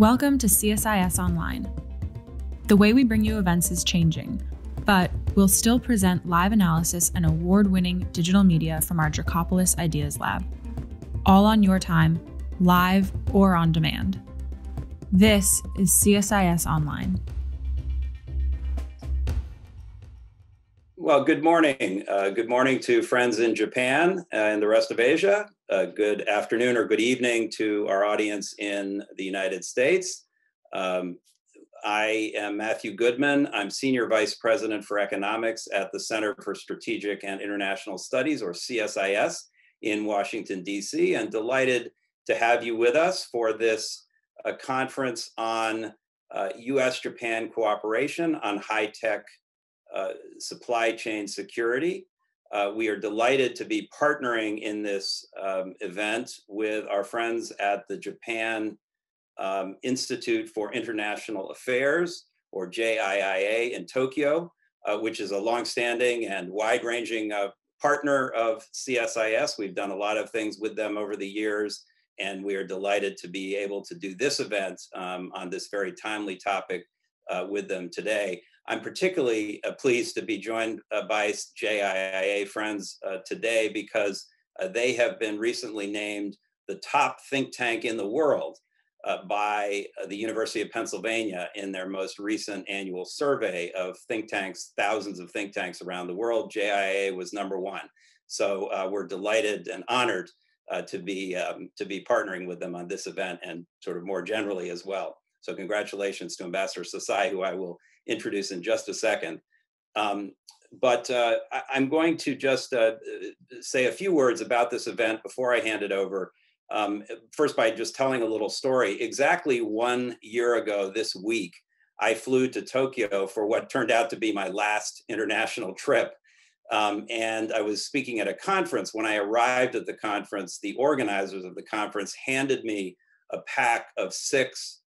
Welcome to CSIS Online. The way we bring you events is changing, but we'll still present live analysis and award winning digital media from our Dracopoulos Ideas Lab. All on your time, live or on demand. This is CSIS Online. Well, good morning. Uh, good morning to friends in Japan and the rest of Asia uh, good afternoon or good evening to our audience in the United States. Um, I am Matthew Goodman. I'm Senior Vice President for Economics at the Center for Strategic and International Studies, or CSIS, in Washington, D.C., and delighted to have you with us for this uh, conference on uh, US Japan cooperation on high tech uh, supply chain security. Uh, we are delighted to be partnering in this um, event with our friends at the Japan um, Institute for International Affairs, or JIIA in Tokyo, uh, which is a longstanding and wide-ranging uh, partner of CSIS. We've done a lot of things with them over the years, and we are delighted to be able to do this event um, on this very timely topic uh, with them today. I'm particularly uh, pleased to be joined uh, by JIIA friends uh, today because uh, they have been recently named the top think tank in the world uh, by uh, the University of Pennsylvania in their most recent annual survey of think tanks, thousands of think tanks around the world. JIIA was number one. So we're delighted and honored to be um, to be partnering with them on this event and sort of more generally as well. So congratulations to Ambassador Sasae, who I will introduce in just a second. Um, but uh, I, am going to just uh, say a few words about this event before I hand it over. Um, first, by just telling a little story. Exactly one year ago this week, I flew to Tokyo for what turned out to be my last international trip. Um, and I was speaking at a conference. When I arrived at the conference, the organizers of the conference handed me a pack of six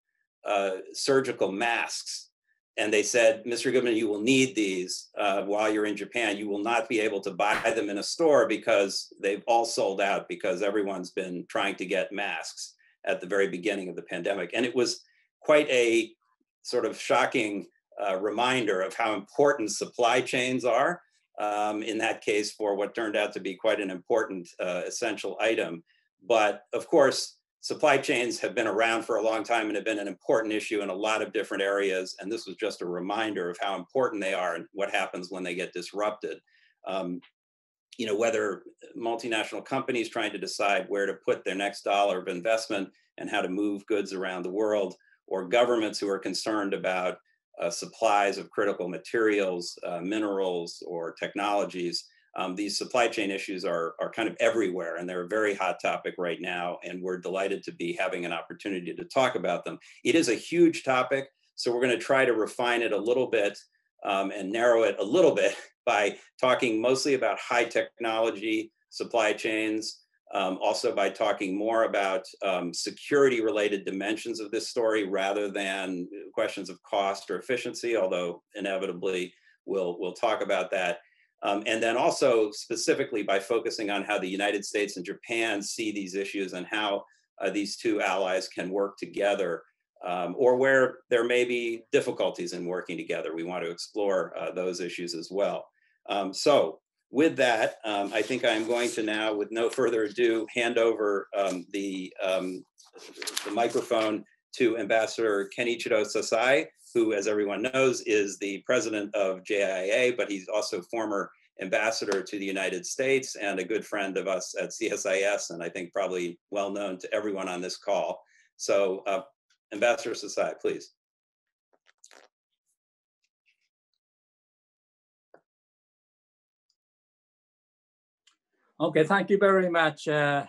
uh, surgical masks and they said, Mr. Goodman, you will need these uh, while you're in Japan. You will not be able to buy them in a store because they've all sold out because everyone's been trying to get masks at the very beginning of the pandemic. And it was quite a sort of shocking uh, reminder of how important supply chains are. Um, in that case, for what turned out to be quite an important uh, essential item. But of course, supply chains have been around for a long time and have been an important issue in a lot of different areas. And this was just a reminder of how important they are and what happens when they get disrupted. Um, you know, whether multinational companies trying to decide where to put their next dollar of investment and how to move goods around the world, or governments who are concerned about uh, supplies of critical materials, uh, minerals, or technologies um, these supply chain issues are, are kind of everywhere and they're a very hot topic right now. And we're delighted to be having an opportunity to talk about them. It is a huge topic. So we're going to try to refine it a little bit um, and narrow it a little bit by talking mostly about high technology supply chains, um, also by talking more about um, security related dimensions of this story rather than questions of cost or efficiency, although inevitably we'll, we'll talk about that. Um, and then also specifically by focusing on how the United States and Japan see these issues and how uh, these two allies can work together um, or where there may be difficulties in working together. We want to explore uh, those issues as well. Um, so with that, um, I think I'm going to now, with no further ado, hand over um, the, um, the microphone to Ambassador Kenichiro Sasae, who, as everyone knows, is the president of JIIA, but he's also former ambassador to the United States and a good friend of us at CSIS, and I think probably well known to everyone on this call. So, uh, Ambassador Sasae, please. Okay, thank you very much, uh,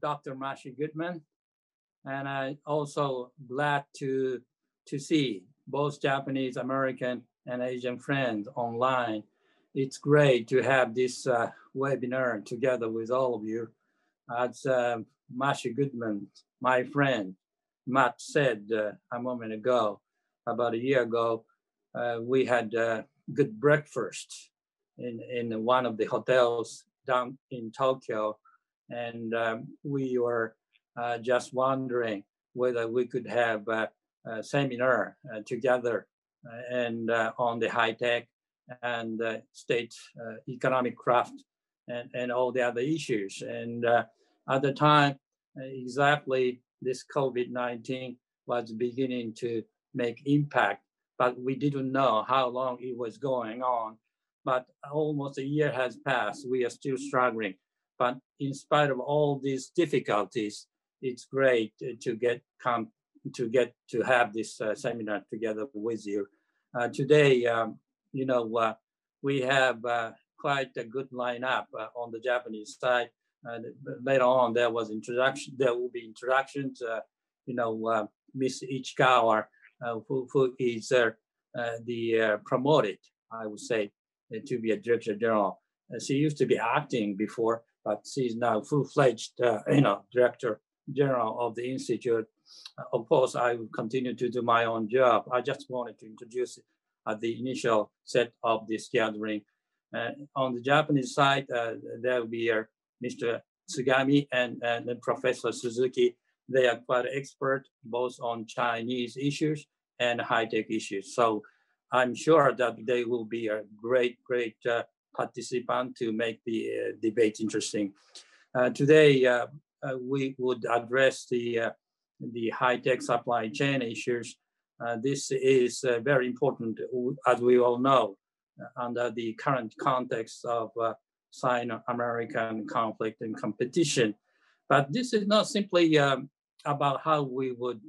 Dr. Mashi Goodman. And I also glad to, to see both Japanese American and Asian friends online. It's great to have this uh, webinar together with all of you. As uh, Mashi Goodman, my friend, Matt said uh, a moment ago, about a year ago, uh, we had a good breakfast in, in one of the hotels down in Tokyo. And um, we were uh, just wondering whether we could have a seminar uh, together uh, and uh, on the high tech and state economic craft and, and all the other issues. And at the time, exactly this COVID-19 was beginning to make impact, but we didn't know how long it was going on. But almost a year has passed. We are still struggling. But in spite of all these difficulties, it's great to get come to get to have this uh, seminar together with you. Uh, today, um, you know, uh, we have uh, quite a good lineup uh, on the Japanese side. later on, there was introduction. There will be introductions. Uh, you know, Miss Ichikawa, who, who is the promoted, I would say, to be a director general. she used to be acting before, but she's now full-fledged, you know, director general of the institute. Uh, of course, I will continue to do my own job. I just wanted to introduce uh, the initial set of this gathering. Uh, on the Japanese side, uh, there will be uh, Mr. Tsugami and, and Professor Suzuki. They are quite expert both on Chinese issues and high-tech issues. So I'm sure that they will be a great, great uh, participant to make the debate interesting. today, we would address the, the high-tech supply chain issues. Uh, this is very important, as we all know, under the current context of Sino-American conflict and competition. But this is not simply um, about how we would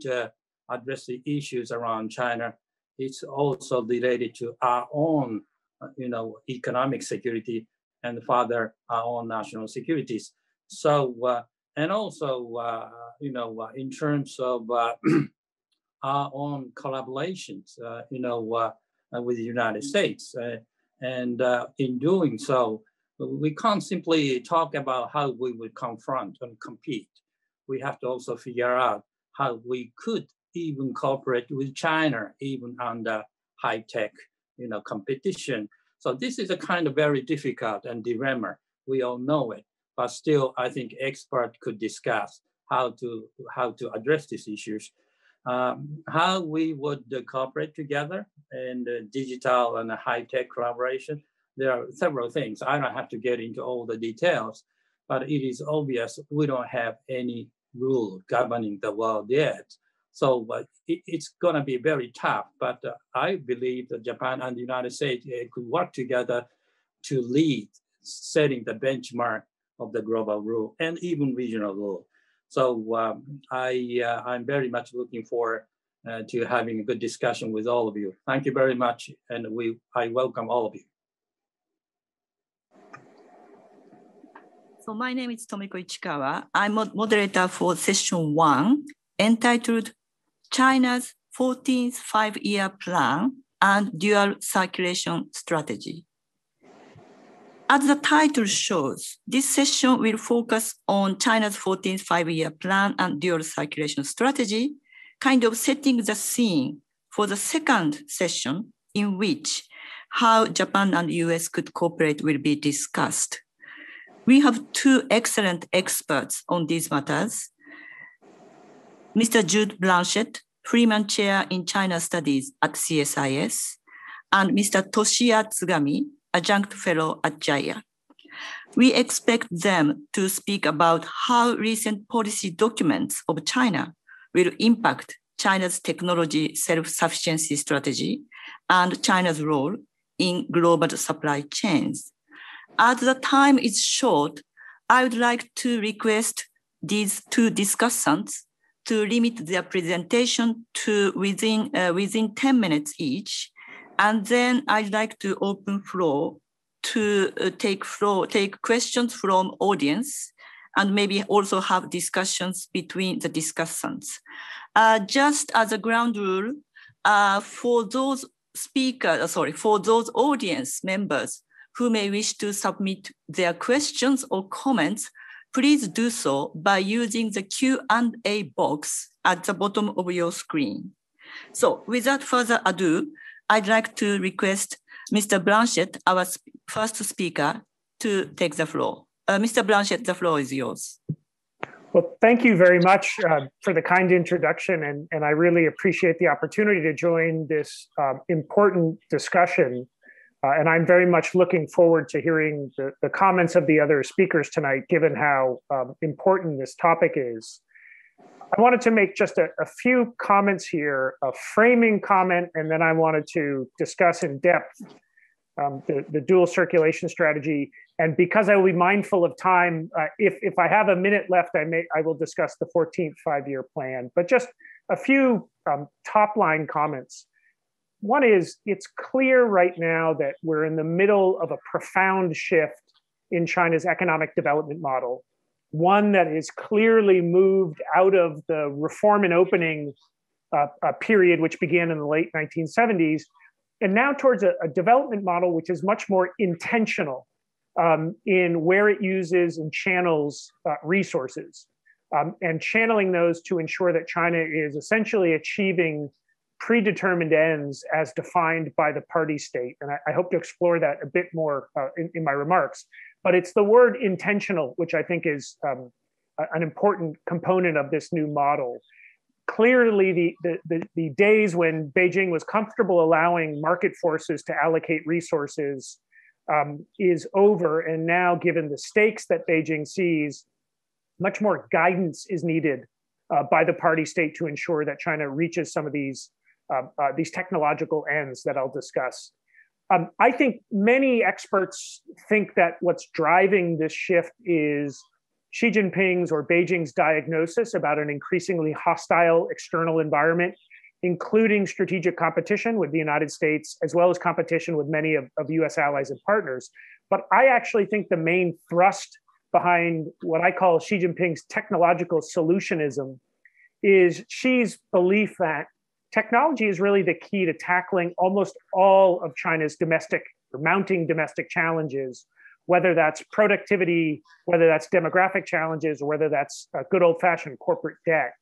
address the issues around China. It's also related to our own, you know, economic security and further our own national securities. So uh, and also, uh, you know, uh, in terms of uh, our own collaborations, you know, with the United States. and in doing so, we can't simply talk about how we would confront and compete. We have to also figure out how we could even cooperate with China, even under high tech, you know, competition. So this is a kind of very difficult and dilemma. We all know it but still, I think experts could discuss how to how to address these issues. Um, how we would uh, cooperate together in digital and high tech collaboration. There are several things. I don't have to get into all the details, but it is obvious we don't have any rule governing the world yet. So uh, it, it's going to be very tough. But uh, I believe that Japan and the United States uh, could work together to lead setting the benchmark of the global rule and even regional rule. So um, I, uh, I'm very much looking forward uh, to having a good discussion with all of you. Thank you very much, and we, I welcome all of you. So my name is Tomiko Ichikawa. I'm a moderator for session one entitled China's 14th five-year plan and dual circulation strategy. As the title shows, this session will focus on China's 14th five-year plan and dual circulation strategy, kind of setting the scene for the second session in which how Japan and US could cooperate will be discussed. We have two excellent experts on these matters. Mr. Jude Blanchette, Freeman Chair in China Studies at CSIS, and Mr. Toshiya Tsugami, adjunct fellow at JIIA. We expect them to speak about how recent policy documents of China will impact China's technology self-sufficiency strategy and China's role in global supply chains. As the time is short, I would like to request these two discussants to limit their presentation to within, uh, within 10 minutes each and then I'd like to open floor to uh, take floor, take questions from audience and maybe also have discussions between the discussants. Uh, just as a ground rule, uh, for those speakers, uh, sorry, for those audience members who may wish to submit their questions or comments, please do so by using the Q&A box at the bottom of your screen. So without further ado, I'd like to request Mr. Blanchette, our first speaker, to take the floor. Uh, Mr. Blanchette, the floor is yours. Well, thank you very much uh, for the kind introduction, and, and I really appreciate the opportunity to join this um, important discussion. Uh, and I'm very much looking forward to hearing the, the comments of the other speakers tonight, given how um, important this topic is. I wanted to make just a, a, few comments here, a framing comment, and then I wanted to discuss in depth um, the, the dual circulation strategy and because I will be mindful of time, uh, if, if I have a minute left, I may I will discuss the 14th five-year plan. But just a few um, top line comments. One is it's clear right now that we're in the middle of a profound shift in China's economic development model, one that is clearly moved out of the reform and opening uh, period, which began in the late 1970s, and now towards a, a development model which is much more intentional um, in where it uses and channels uh, resources um, and channeling those to ensure that China is essentially achieving predetermined ends as defined by the party state. And I, I hope to explore that a bit more uh, in, in, my remarks. But it's the word intentional, which I think is um, an important component of this new model. Clearly, the, the, the, the days when Beijing was comfortable allowing market forces to allocate resources um, is over. And now, given the stakes that Beijing sees, much more guidance is needed uh, by the party state to ensure that China reaches some of these uh, uh, these technological ends that I'll discuss. Um, I think many experts think that what's driving this shift is Xi Jinping's or Beijing's diagnosis about an increasingly hostile external environment including strategic competition with the United States, as well as competition with many of, of US allies and partners. But I actually think the main thrust behind what I call Xi Jinping's technological solutionism is Xi's belief that technology is really the key to tackling almost all of China's domestic or mounting domestic challenges, whether that's productivity, whether that's demographic challenges, or whether that's good old fashioned corporate debt.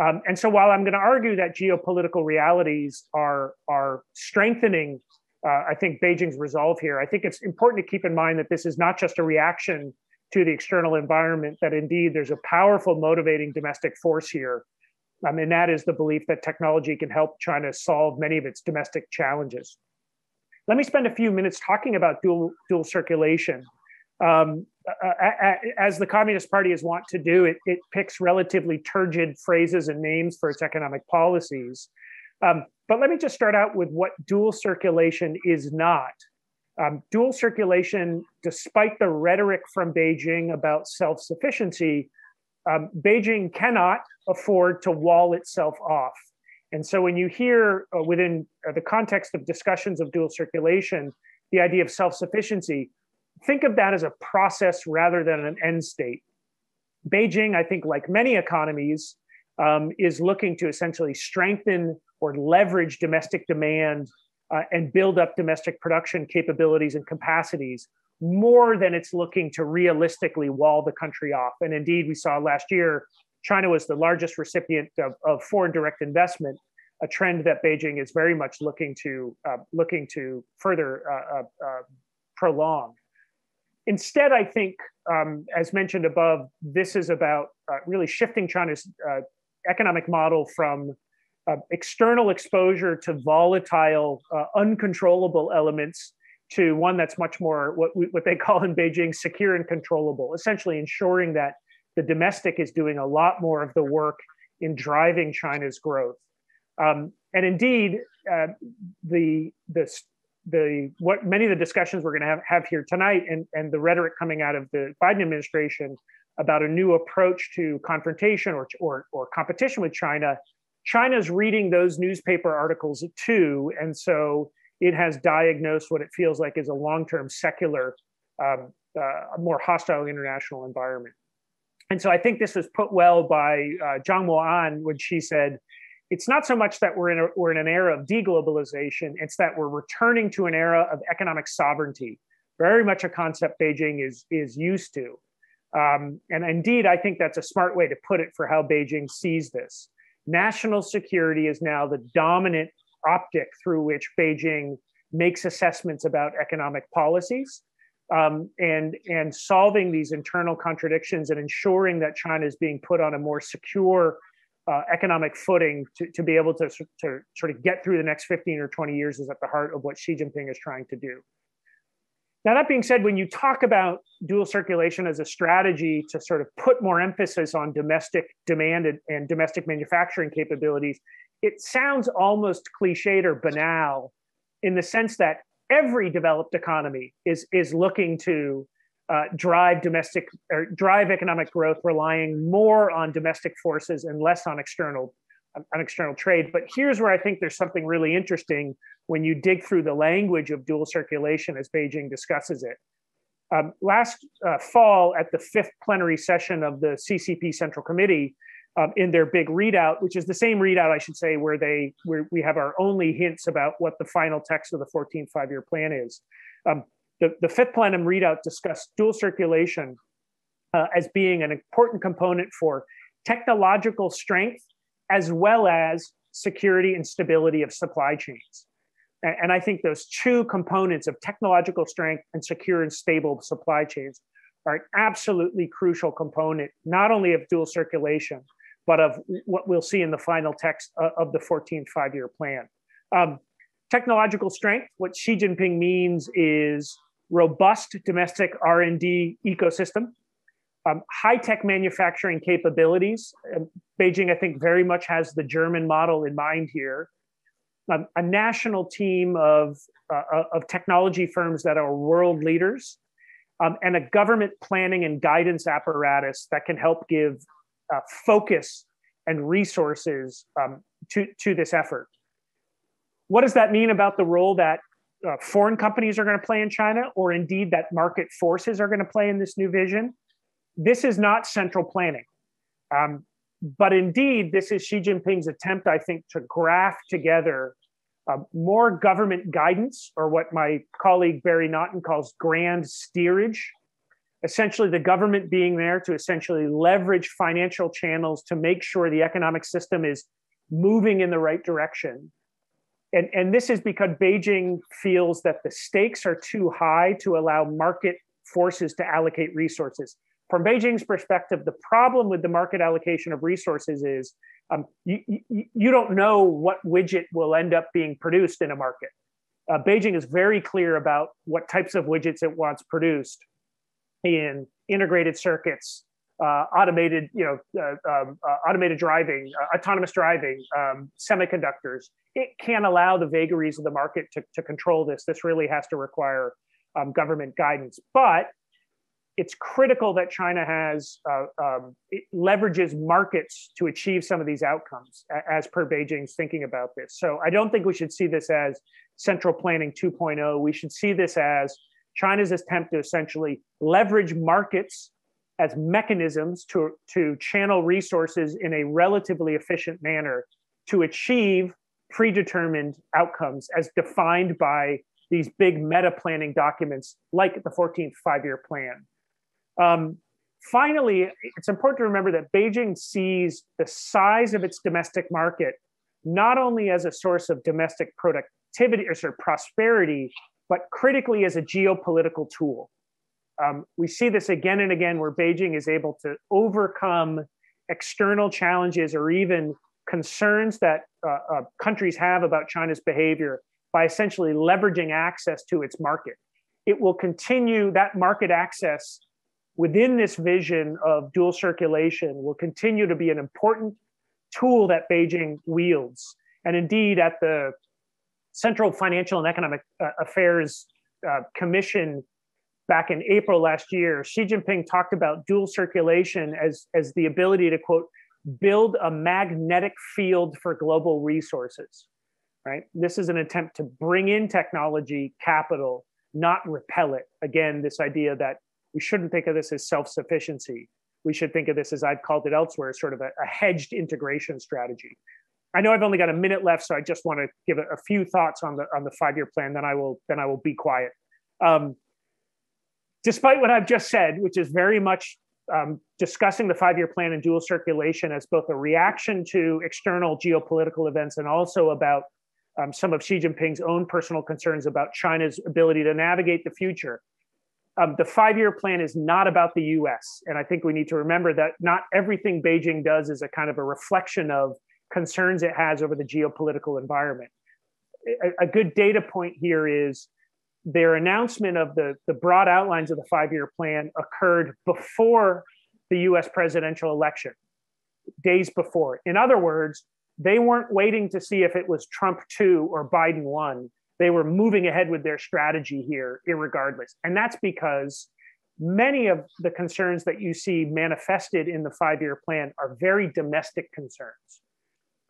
Um, and so while I'm going to argue that geopolitical realities are, are strengthening, uh, I think, Beijing's resolve here, I think it's important to keep in mind that this is not just a reaction to the external environment, that indeed there's a powerful motivating domestic force here. Um, and that is the belief that technology can help China solve many of its domestic challenges. Let me spend a few minutes talking about dual, dual circulation. Um, as the Communist Party is wont to do, it, it picks relatively turgid phrases and names for its economic policies. Um, but let me just start out with what dual circulation is not. Um, dual circulation, despite the rhetoric from Beijing about self sufficiency, um, Beijing cannot afford to wall itself off. And so when you hear uh, within uh, the context of discussions of dual circulation, the idea of self sufficiency, think of that as a process rather than an end state. Beijing, I think, like many economies, um, is looking to essentially strengthen or leverage domestic demand uh, and build up domestic production capabilities and capacities more than it's looking to realistically wall the country off. And indeed, we saw last year, China was the largest recipient of, of foreign direct investment, a trend that Beijing is very much looking to uh, looking to further uh, uh, uh prolong. Instead, I think, um, as mentioned above, this is about uh, really shifting China's uh, economic model from external exposure to volatile, uncontrollable elements to one that's much more what, we, what they call in Beijing secure and controllable, essentially ensuring that the domestic is doing a lot more of the work in driving China's growth. Um, and indeed, uh, the, the the what many of the discussions we're going to have, have here tonight and, and the rhetoric coming out of the Biden administration about a new approach to confrontation or, or, or competition with China, China's reading those newspaper articles too. And so it has diagnosed what it feels like is a long term secular, um, uh, more hostile international environment. And so I think this was put well by uh, Zhang Moan when she said, it's not so much that we're in, a, we're in an era of deglobalization, it's that we're returning to an era of economic sovereignty, very much a concept Beijing is, is used to. Um, and indeed, I think that's a smart way to put it for how Beijing sees this. National security is now the dominant optic through which Beijing makes assessments about economic policies. um, and and solving these internal contradictions and ensuring that China is being put on a more secure uh, economic footing to, to be able to, to sort of get through the next 15 or 20 years is at the heart of what Xi Jinping is trying to do. Now, that being said, when you talk about dual circulation as a strategy to sort of put more emphasis on domestic demand and, and domestic manufacturing capabilities, it sounds almost cliched or banal in the sense that every developed economy is, is looking to uh, drive domestic or drive economic growth, relying more on domestic forces and less on external on external trade. But here's where I think there's something really interesting when you dig through the language of dual circulation as Beijing discusses it. Um, last uh, fall, at the fifth plenary session of the CCP Central Committee, um, in their big readout, which is the same readout, I should say, where they where we have our only hints about what the final text of the 14th five-year plan is. Um, the, the fifth plenum readout discussed dual circulation uh, as being an important component for technological strength as well as security and stability of supply chains. And I think those two components of technological strength and secure and stable supply chains are an absolutely crucial component, not only of dual circulation, but of what we'll see in the final text of the 14th five-year plan. Um, technological strength, what Xi Jinping means is robust domestic R&D ecosystem, um, high-tech manufacturing capabilities. Um, Beijing, I think, very much has the German model in mind here, um, a national team of, uh, uh, of technology firms that are world leaders, um, and a government planning and guidance apparatus that can help give uh, focus and resources um, to, to this effort. What does that mean about the role that uh, foreign companies are going to play in China, or indeed that market forces are going to play in this new vision? This is not central planning. Um, but indeed, this is Xi Jinping's attempt, I think, to graft together uh, more government guidance, or what my colleague Barry Naughton calls grand steerage. Essentially, the government being there to essentially leverage financial channels to make sure the economic system is moving in the right direction. And, and this is because Beijing feels that the stakes are too high to allow market forces to allocate resources from Beijing's perspective, the problem with the market allocation of resources is um, you, you, you, don't know what widget will end up being produced in a market. Uh, Beijing is very clear about what types of widgets it wants produced in integrated circuits, uh, automated, you know, uh, um, uh, automated driving, uh, autonomous driving, um, semiconductors. It can't allow the vagaries of the market to, to control this. This really has to require um, government guidance. But it's critical that China has uh, um, leverages markets to achieve some of these outcomes, as per Beijing's thinking about this. So I don't think we should see this as central planning 2.0. We should see this as China's attempt to essentially leverage markets as mechanisms to, to channel resources in a relatively efficient manner to achieve predetermined outcomes as defined by these big meta planning documents like the 14th five year plan. Um, finally, it's important to remember that Beijing sees the size of its domestic market not only as a source of domestic productivity or sort of prosperity, but critically as a geopolitical tool. Um, we see this again and again where Beijing is able to overcome external challenges or even concerns that uh, uh, countries have about China's behavior by essentially leveraging access to its market. It will continue that market access within this vision of dual circulation will continue to be an important tool that Beijing wields. And indeed, at the Central Financial and Economic uh, Affairs uh, Commission back in April last year, Xi Jinping talked about dual circulation as, as the ability to, quote, build a magnetic field for global resources, right? This is an attempt to bring in technology, capital, not repel it. Again, this idea that we shouldn't think of this as self-sufficiency. We should think of this as I've called it elsewhere, sort of a, a hedged integration strategy. I know I've only got a minute left, so I just want to give a, a few thoughts on the on the five-year plan. Then I will then I will be quiet. Um, despite what I've just said, which is very much um, discussing the five-year plan and dual circulation as both a reaction to external geopolitical events and also about um, some of Xi Jinping's own personal concerns about China's ability to navigate the future. um, the five year plan is not about the US. And I think we need to remember that not everything Beijing does is a kind of a reflection of concerns it has over the geopolitical environment. A, a good data point here is their announcement of the, the broad outlines of the five year plan occurred before the US presidential election, days before. In other words, they weren't waiting to see if it was Trump 2 or Biden 1 they were moving ahead with their strategy here, regardless. And that's because many of the concerns that you see manifested in the five-year plan are very domestic concerns.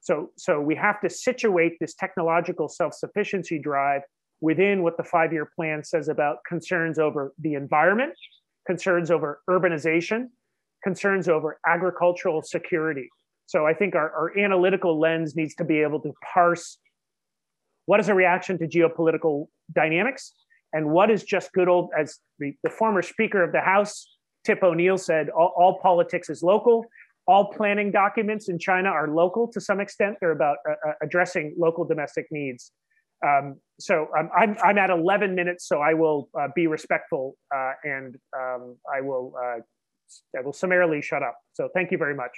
So, so we have to situate this technological self-sufficiency drive within what the five-year plan says about concerns over the environment, concerns over urbanization, concerns over agricultural security. So I think our, our analytical lens needs to be able to parse what is a reaction to geopolitical dynamics? And what is just good old, as the, the former Speaker of the House, Tip O'Neill, said, all, all, politics is local. All planning documents in China are local to some extent. They're about uh, uh addressing local domestic needs. Um, so I'm, I'm at 11 minutes, so I will uh, be respectful uh, and um, I will uh, I will summarily shut up. So thank you very much.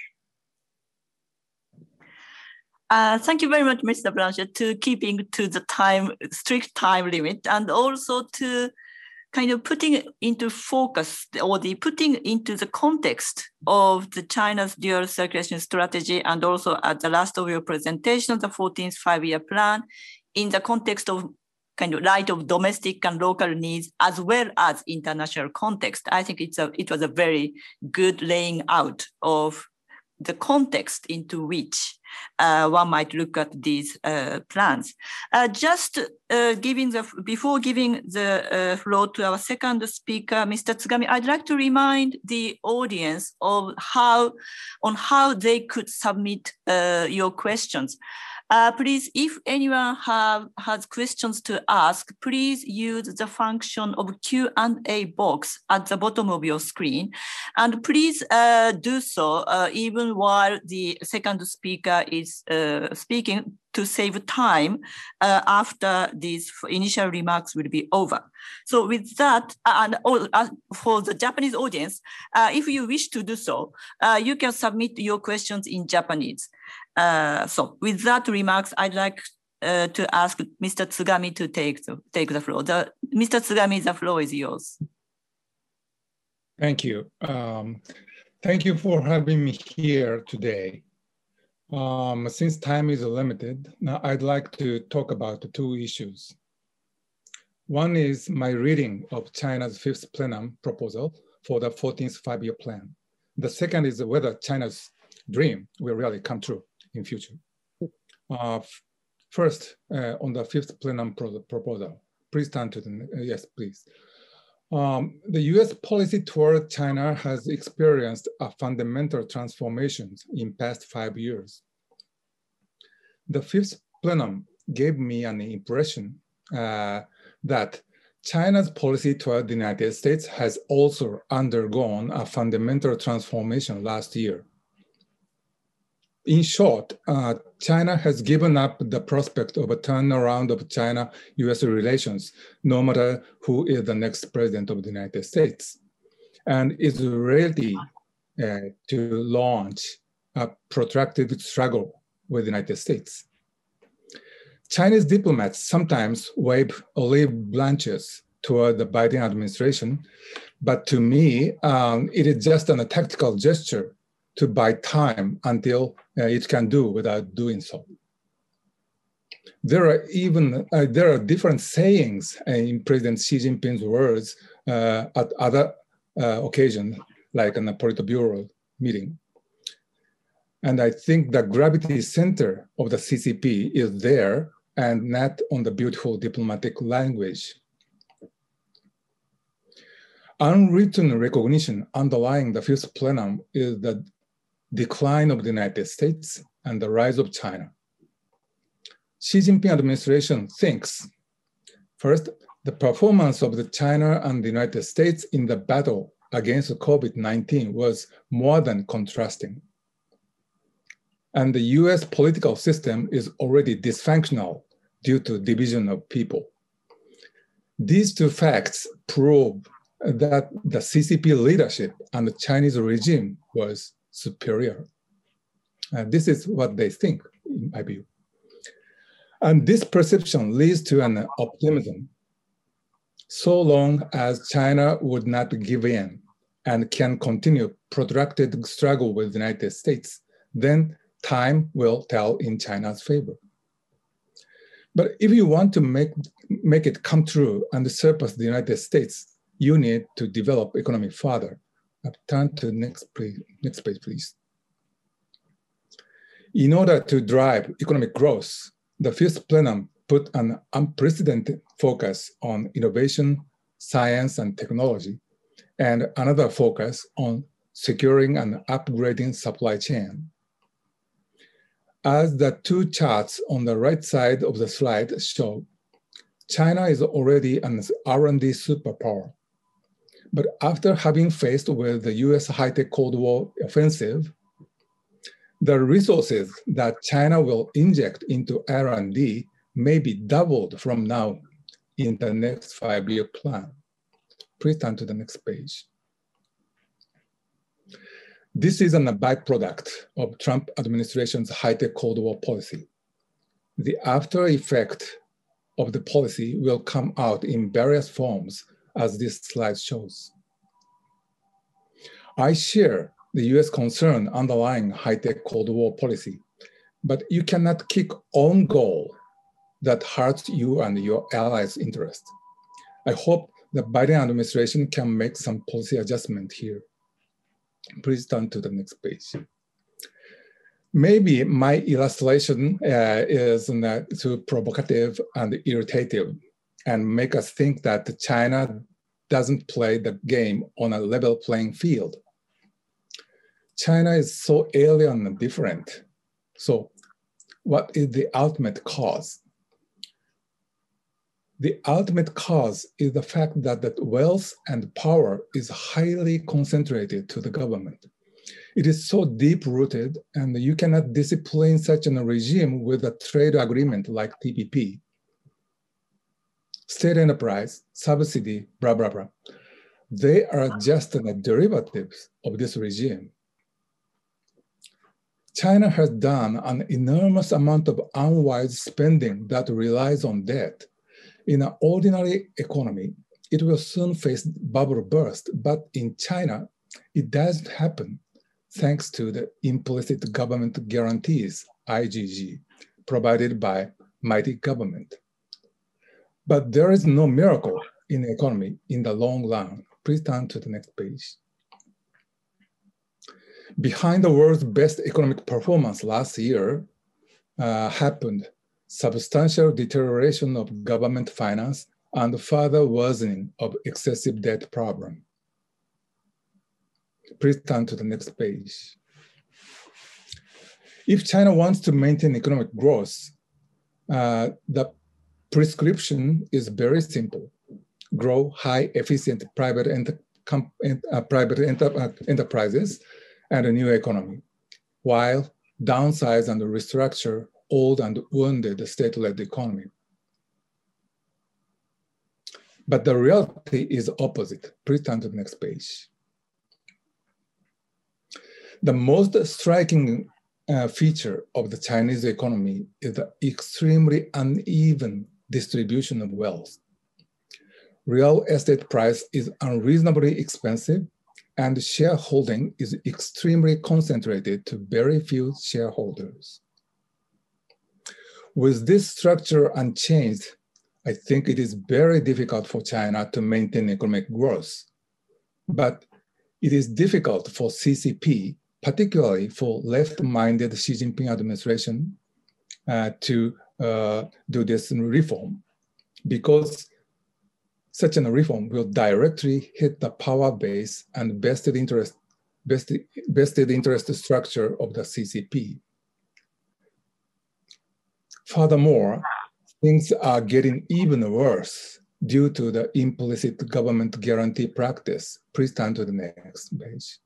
Uh, thank you very much, Mr. Blanchard, to keeping to the time strict time limit, and also to kind of putting into focus or the putting into the context of the China's dual circulation strategy, and also at the last of your presentation, the 14th five-year plan, in the context of kind of light of domestic and local needs as well as international context. I think it's a it was a very good laying out of the context into which uh, one might look at these uh, plans. Uh, just uh, giving the before giving the uh, floor to our second speaker, Mr. Tsugami, I'd like to remind the audience of how on how they could submit uh, your questions. Uh, please, if anyone have has questions to ask, please use the function of Q&A box at the bottom of your screen. And please uh, do so uh, even while the second speaker is uh, speaking to save time uh, after these initial remarks will be over. So with that, and uh, for the Japanese audience, uh, if you wish to do so, uh, you can submit your questions in Japanese. Uh, so with that remarks, I'd like uh, to ask Mr. Tsugami to take the, take the floor. The, Mr. Tsugami, the floor is yours. Thank you. Um, thank you for having me here today. Um, since time is limited, now I'd like to talk about two issues. One is my reading of China's fifth plenum proposal for the 14th five-year plan. The second is whether China's dream will really come true in future. Uh, first, uh, on the fifth plenum pro proposal, please turn to the, uh, yes, please. Um, the US policy toward China has experienced a fundamental transformation in past five years. The fifth plenum gave me an impression uh, that China's policy toward the United States has also undergone a fundamental transformation last year. In short, uh, China has given up the prospect of a turnaround of China-US relations, no matter who is the next president of the United States, and is ready uh, to launch a protracted struggle with the United States. Chinese diplomats sometimes wave olive branches toward the Biden administration, but to me, um, it is just a tactical gesture to buy time until uh, it can do without doing so. There are even uh, there are different sayings in President Xi Jinping's words uh, at other uh, occasions, like in a Politburo meeting. And I think the gravity center of the CCP is there and not on the beautiful diplomatic language. Unwritten recognition underlying the fifth plenum is the decline of the United States and the rise of China. Xi Jinping administration thinks, first, the performance of the China and the United States in the battle against COVID-19 was more than contrasting. And the US political system is already dysfunctional due to division of people. These two facts prove that the CCP leadership and the Chinese regime was superior. Uh, this is what they think, in my view. And this perception leads to an optimism so long as China would not give in and can continue protracted struggle with the United States, then time will tell in China's favor. But if you want to make, make it come true and surpass the United States, you need to develop economy further. Turn to next, next page, please. In order to drive economic growth, the fifth plenum put an unprecedented focus on innovation, science, and technology, and another focus on securing and upgrading supply chain. As the two charts on the right side of the slide show, China is already an R&D superpower. But after having faced with the US high-tech Cold War offensive, the resources that China will inject into R&D may be doubled from now in the next five-year plan. Please turn to the next page. This is a byproduct of Trump administration's high-tech Cold War policy. The after effect of the policy will come out in various forms as this slide shows. I share the US concern underlying high-tech Cold War policy, but you cannot kick on goal that hurts you and your allies' interest. I hope the Biden administration can make some policy adjustment here. Please turn to the next page. Maybe my illustration uh, is too provocative and irritative and make us think that China doesn't play the game on a level playing field. China is so alien and different. So what is the ultimate cause? The ultimate cause is the fact that that wealth and power is highly concentrated to the government. It is so deep rooted, and you cannot discipline such a regime with a trade agreement like TPP. State enterprise, subsidy, blah, blah, blah. They are just the derivatives of this regime. China has done an enormous amount of unwise spending that relies on debt in an ordinary economy, it will soon face bubble burst, but in China, it doesn't happen thanks to the implicit government guarantees, IGG, provided by mighty government. But there is no miracle in the economy in the long run. Please turn to the next page. Behind the world's best economic performance last year uh, happened substantial deterioration of government finance, and further worsening of excessive debt problem. Please turn to the next page. If China wants to maintain economic growth, uh, the prescription is very simple. Grow high efficient private, enter, uh, private enter, uh, enterprises and a new economy, while downsize and restructure old and wounded state-led economy. But the reality is opposite. Please turn to the next page. The most striking uh, feature of the Chinese economy is the extremely uneven distribution of wealth. Real estate price is unreasonably expensive and shareholding is extremely concentrated to very few shareholders. With this structure unchanged, I think it is very difficult for China to maintain economic growth. But it is difficult for CCP, particularly for left-minded Xi Jinping administration, uh, to Uh, do this reform, because such a reform will directly hit the power base and vested interest, vested, vested interest structure of the CCP. Furthermore, things are getting even worse due to the implicit government guarantee practice. Please turn to the next page.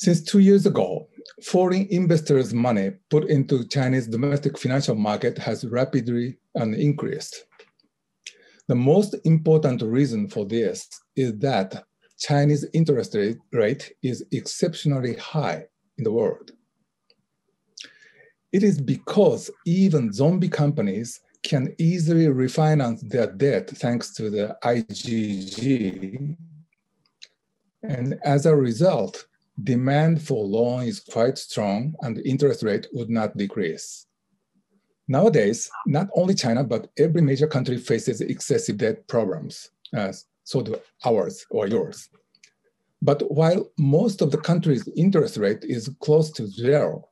Since two years ago, foreign investors' money put into Chinese domestic financial market has rapidly increased. The most important reason for this is that Chinese interest rate is exceptionally high in the world. It is because even zombie companies can easily refinance their debt thanks to the IGG. And as a result, demand for loan is quite strong and the interest rate would not decrease. Nowadays, not only China, but every major country faces excessive debt problems, so do ours or yours. But while most of the country's interest rate is close to zero,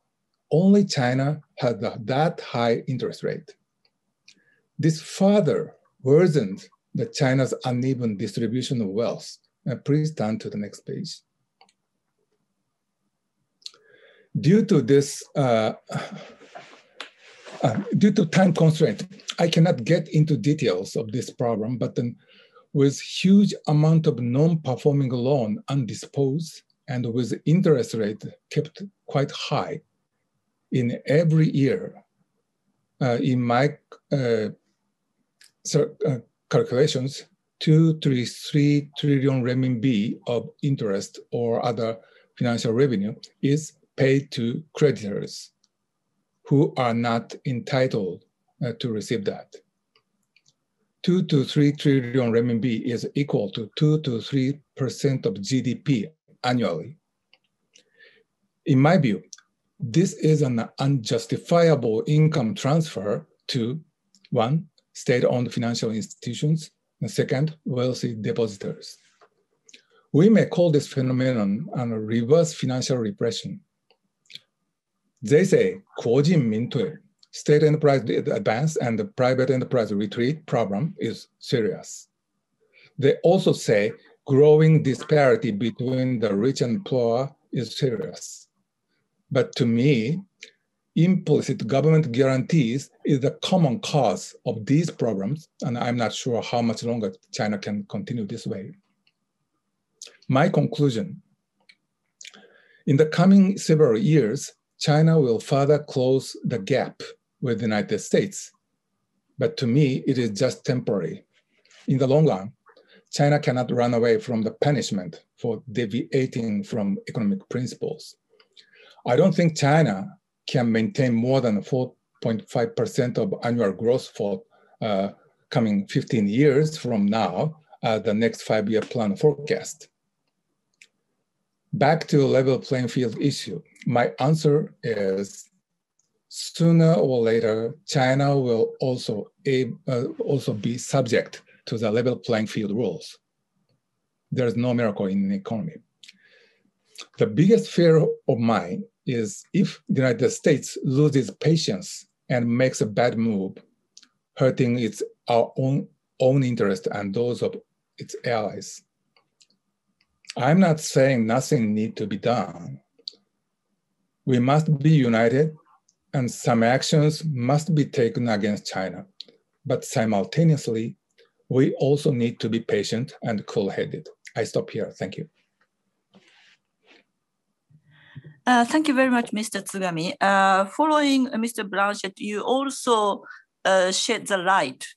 only China has that high interest rate. This further worsens the China's uneven distribution of wealth. Uh, please turn to the next page. Due to this, uh, uh, due to time constraint, I cannot get into details of this problem, but then with huge amount of non-performing loan undisposed and with interest rate kept quite high in every year, uh, in my uh, uh, calculations, two to three trillion renminbi of interest or other financial revenue is paid to creditors who are not entitled uh, to receive that. Two to three trillion renminbi is equal to two to three percent of GDP annually. In my view, this is an unjustifiable income transfer to one, state-owned financial institutions, and second, wealthy depositors. We may call this phenomenon a reverse financial repression. They say Guojin Mintui, state enterprise advance and the private enterprise retreat problem is serious. They also say growing disparity between the rich and poor is serious. But to me, implicit government guarantees is the common cause of these problems, and I'm not sure how much longer China can continue this way. My conclusion, in the coming several years, China will further close the gap with the United States. But to me, it is just temporary. In the long run, China cannot run away from the punishment for deviating from economic principles. I don't think China can maintain more than 4.5% of annual growth for uh, coming 15 years from now, uh, the next five-year plan forecast. Back to the level playing field issue. My answer is sooner or later, China will also, uh, also be subject to the level playing field rules. There's no miracle in the economy. The biggest fear of mine is if the United States loses patience and makes a bad move, hurting its our own own interest and those of its allies. I'm not saying nothing need to be done. We must be united and some actions must be taken against China. But simultaneously, we also need to be patient and cool-headed. I stop here. Thank you. Uh, thank you very much, Mr. Tsugami. Uh, following uh, Mr. Blanchette, you also uh, shed the light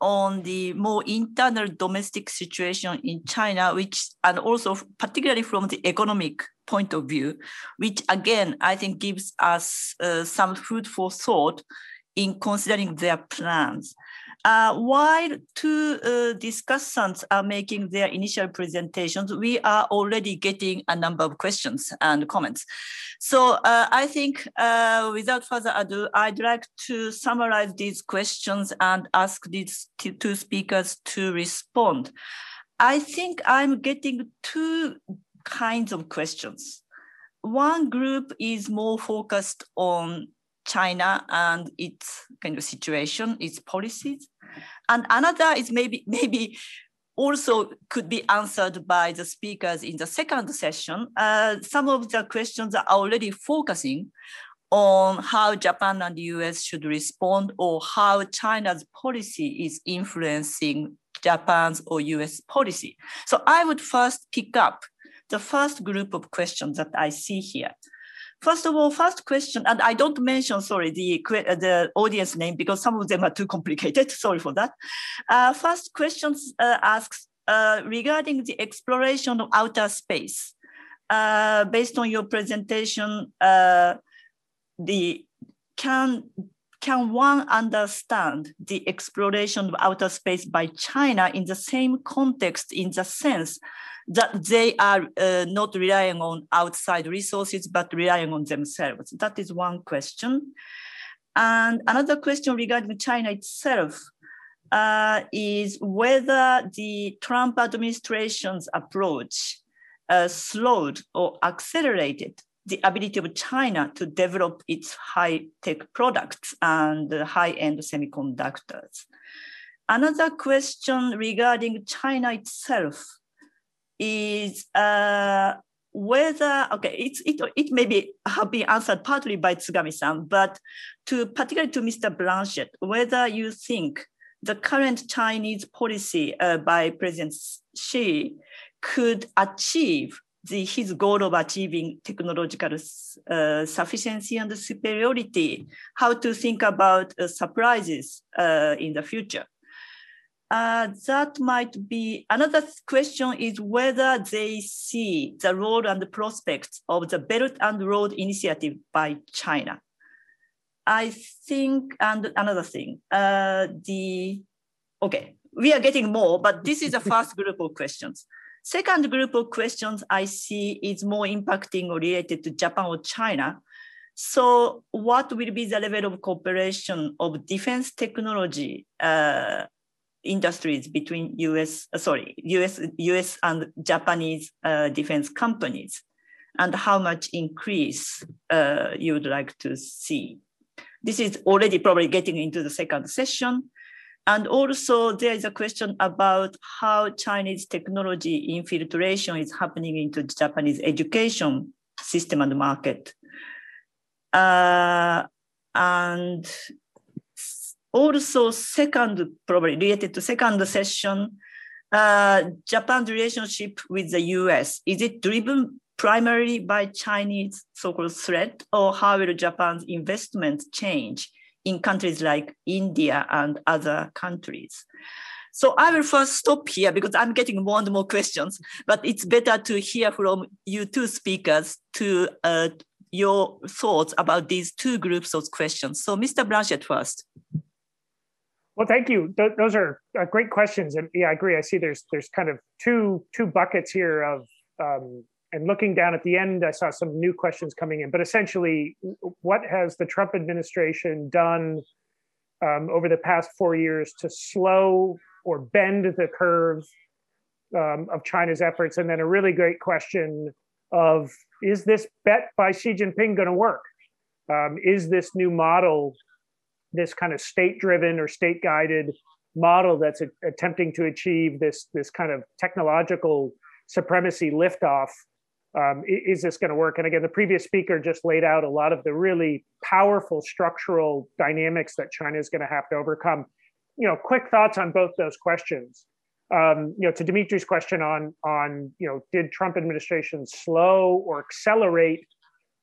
on the more internal domestic situation in China, which and also particularly from the economic point of view, which again I think gives us uh, some food for thought in considering their plans. Uh, while two uh, discussants are making their initial presentations, we are already getting a number of questions and comments. So uh, I think uh, without further ado, I'd like to summarize these questions and ask these two speakers to respond. I think I'm getting two kinds of questions. One group is more focused on China and its kind of situation, its policies. And another is maybe maybe also could be answered by the speakers in the second session. Uh, some of the questions are already focusing on how Japan and the US should respond or how China's policy is influencing Japan's or US policy. So I would first pick up the first group of questions that I see here. First of all, first question, and I don't mention, sorry, the, the audience name because some of them are too complicated. Sorry for that. Uh, first question uh, asks uh, regarding the exploration of outer space. Uh, based on your presentation, uh, the can can one understand the exploration of outer space by China in the same context, in the sense that they are uh, not relying on outside resources, but relying on themselves? That is one question. And another question regarding China itself uh, is whether the Trump administration's approach uh, slowed or accelerated the ability of China to develop its high-tech products and high-end semiconductors. Another question regarding China itself is uh, whether, okay, it's, it, it may be, have been answered partly by Tsugami-san, but to particularly to Mr. Blanchette whether you think the current Chinese policy uh, by President Xi could achieve the, his goal of achieving technological uh, sufficiency and superiority, how to think about uh, surprises uh, in the future. Uh, that might be another question is whether they see the role and the prospects of the Belt and Road Initiative by China. I think, and another thing, uh, the, okay, we are getting more, but this is the first group of questions. Second group of questions I see is more impacting or related to Japan or China. So what will be the level of cooperation of defense technology uh, industries between US, uh, sorry, US, US and Japanese uh, defense companies? And how much increase uh, you would like to see? This is already probably getting into the second session. And also there is a question about how Chinese technology infiltration is happening into Japanese education system and market. Uh, and also second, probably related to second session, uh, Japan's relationship with the US, is it driven primarily by Chinese so-called threat or how will Japan's investment change in countries like India and other countries. So I will first stop here because I'm getting more and more questions, but it's better to hear from you two speakers to uh, your thoughts about these two groups of questions. So Mr. Blanchette first. Well, thank you. Th those are uh, great questions, and yeah, I agree. I see there's there's kind of two two buckets here of um, and looking down at the end, I saw some new questions coming in. But essentially, what has the Trump administration done um, over the past four years to slow or bend the curve um, of China's efforts? And then a really great question of is this bet by Xi Jinping going to work? Um, is this new model, this kind of state-driven or state-guided model that's a, attempting to achieve this this kind of technological supremacy liftoff um, is this going to work? And again, the previous speaker just laid out a lot of the really powerful structural dynamics that China is going to have to overcome. You know, quick thoughts on both those questions. Um, you know, to Dimitri's question on on you know, did Trump administration slow or accelerate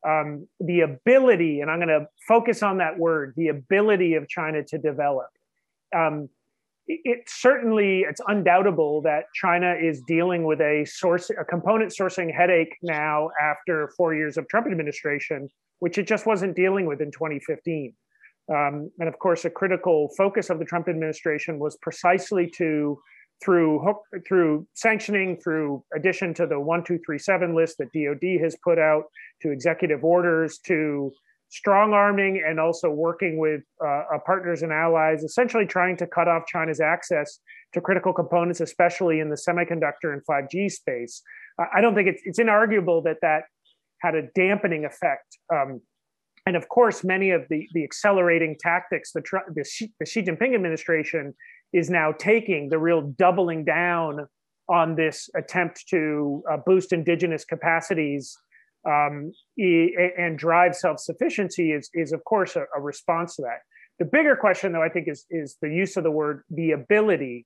um, the ability, and I'm going to focus on that word, the ability of China to develop. Um, it certainly it's undoubtable that China is dealing with a source a component sourcing headache now after four years of Trump administration, which it just wasn't dealing with in 2015. Um, and of course, a critical focus of the Trump administration was precisely to through through sanctioning, through addition to the one two three seven list that DoD has put out, to executive orders, to strong arming and also working with uh, partners and allies, essentially trying to cut off China's access to critical components, especially in the semiconductor and 5G space. I don't think it's, it's inarguable that that had a dampening effect. Um, and of course, many of the, the accelerating tactics the, the, Xi, the Xi Jinping administration is now taking, the real doubling down on this attempt to uh, boost indigenous capacities um, and drive self-sufficiency is, is of course a, a, response to that. The bigger question, though, I think, is, is the use of the word the ability.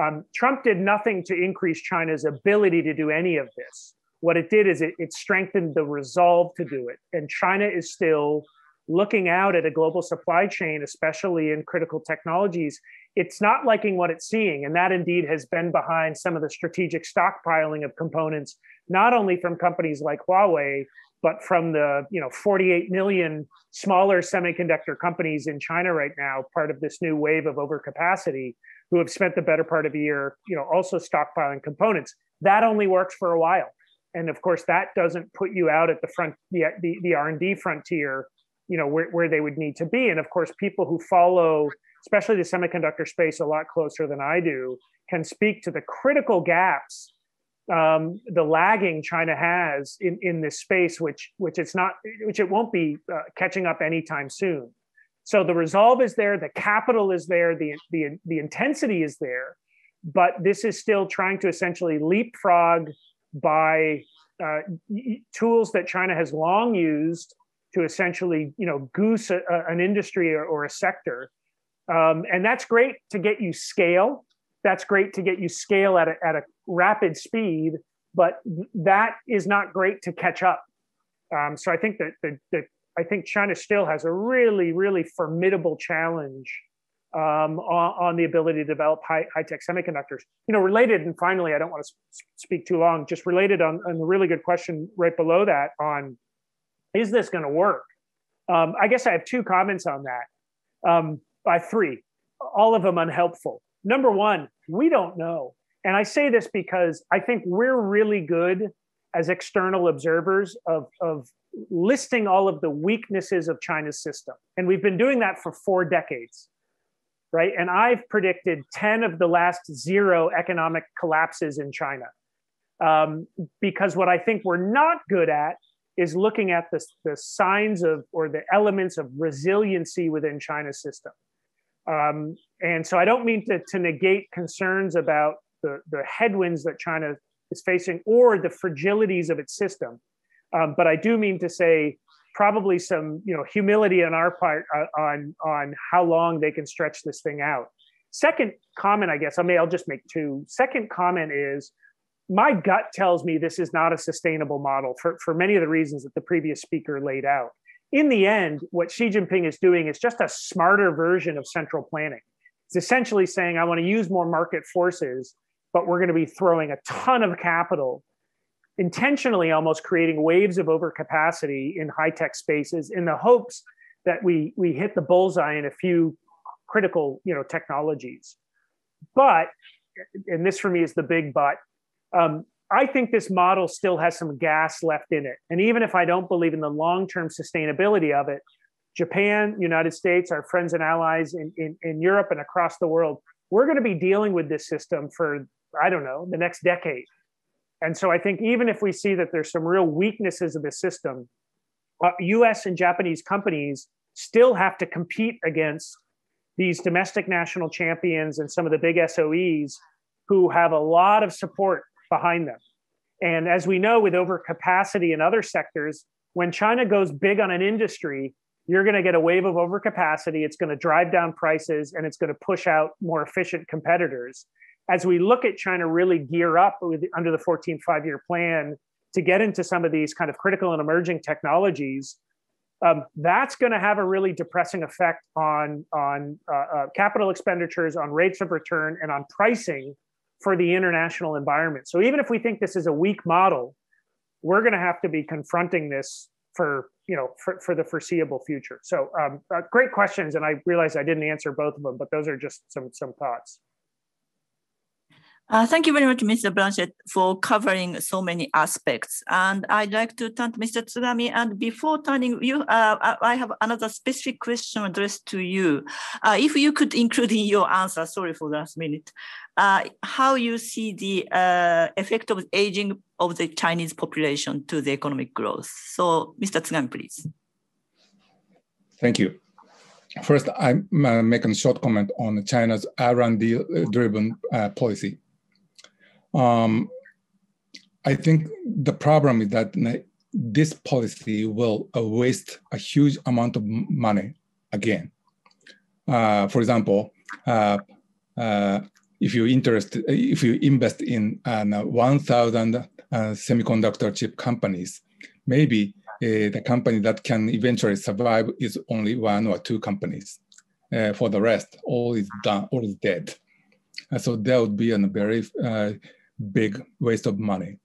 Um, Trump did nothing to increase China's ability to do any of this. what it did is it, it strengthened the resolve to do it. And China is still looking out at a global supply chain, especially in critical technologies. It's not liking what it's seeing. And that indeed has been behind some of the strategic stockpiling of components, not only from companies like Huawei, but from the you know 48 million smaller semiconductor companies in China right now, part of this new wave of overcapacity, who have spent the better part of a year, you know, also stockpiling components. That only works for a while, and of course, that doesn't put you out at the front, the the, the R and D frontier, you know, where where they would need to be. And of course, people who follow, especially the semiconductor space, a lot closer than I do, can speak to the critical gaps um, the lagging China has in, in this space, which which it's not, which it won't be uh, catching up anytime soon. So the resolve is there, the capital is there, the the the intensity is there, but this is still trying to essentially leapfrog by uh, tools that China has long used to essentially, you know, goose a, a, an industry or, or a sector, um, and that's great to get you scale that's great to get you scale at a, at a rapid speed, but that is not great to catch up. Um, so I think that, that, that I think China still has a really, really formidable challenge um, on, on, the ability to develop high, high tech semiconductors. You know, related, and finally, I don't want to speak too long, just related on, on a really good question right below that on is this going to work? Um, I guess I have two comments on that. Um, by three, all of them unhelpful number one, we don't know. And I say this because I think we're really good as external observers of, of listing all of the weaknesses of China's system. And we've been doing that for four decades, right? And I've predicted 10 of the last zero economic collapses in China. Um, because what I think we're not good at is looking at the, the signs of or the elements of resiliency within China's system. Um, and so I don't mean to, to negate concerns about the, the headwinds that China is facing or the fragilities of its system. Um, but I do mean to say probably some you know humility on our part uh, on on how long they can stretch this thing out. Second comment, I guess I may I'll just make two. Second comment is my gut tells me this is not a sustainable model for, for many of the reasons that the previous speaker laid out in the end, what Xi Jinping is doing is just a smarter version of central planning. It's essentially saying, I want to use more market forces, but we're going to be throwing a ton of capital, intentionally almost creating waves of overcapacity in high tech spaces in the hopes that we, we hit the bullseye in a few critical you know, technologies. But, and this for me is the big but, um, I think this model still has some gas left in it. And even if I don't believe in the long term sustainability of it, Japan, United States, our friends and allies in, in, in Europe and across the world, we're going to be dealing with this system for, I don't know, the next decade. And so I think even if we see that there's some real weaknesses of the system, uh, US and Japanese companies still have to compete against these domestic national champions and some of the big SOEs who have a lot of support behind them. And as we know, with overcapacity in other sectors, when China goes big on an industry, you're going to get a wave of overcapacity. It's going to drive down prices and it's going to push out more efficient competitors. As we look at China really gear up with, under the 14 five year plan to get into some of these kind of critical and emerging technologies, um, that's going to have a really depressing effect on, on uh, uh, capital expenditures, on rates of return, and on pricing for the international environment. So even if we think this is a weak model, we're going to have to be confronting this for you know for, for the foreseeable future. So um, uh, great questions, and I realize I didn't answer both of them, but those are just some some thoughts. Uh, thank you very much, Mr. Blanchette, for covering so many aspects. And I'd like to turn to Mr. Tsugami. And before turning you, uh, I have another specific question addressed to you. Uh, if you could include in your answer, sorry for last minute, uh, how you see the uh, effect of aging of the Chinese population to the economic growth. So, Mr. Tsugami, please. Thank you. First, I'm uh, making a short comment on China's R&D driven policy um, I think the problem is that this policy will uh, waste a huge amount of money again. Uh, for example, uh, uh, if you interest, if you invest in uh, 1,000 semiconductor chip companies. Maybe the company that can eventually survive is only one or two companies. for the rest, all is done, all is dead. so that would be a very big waste of money.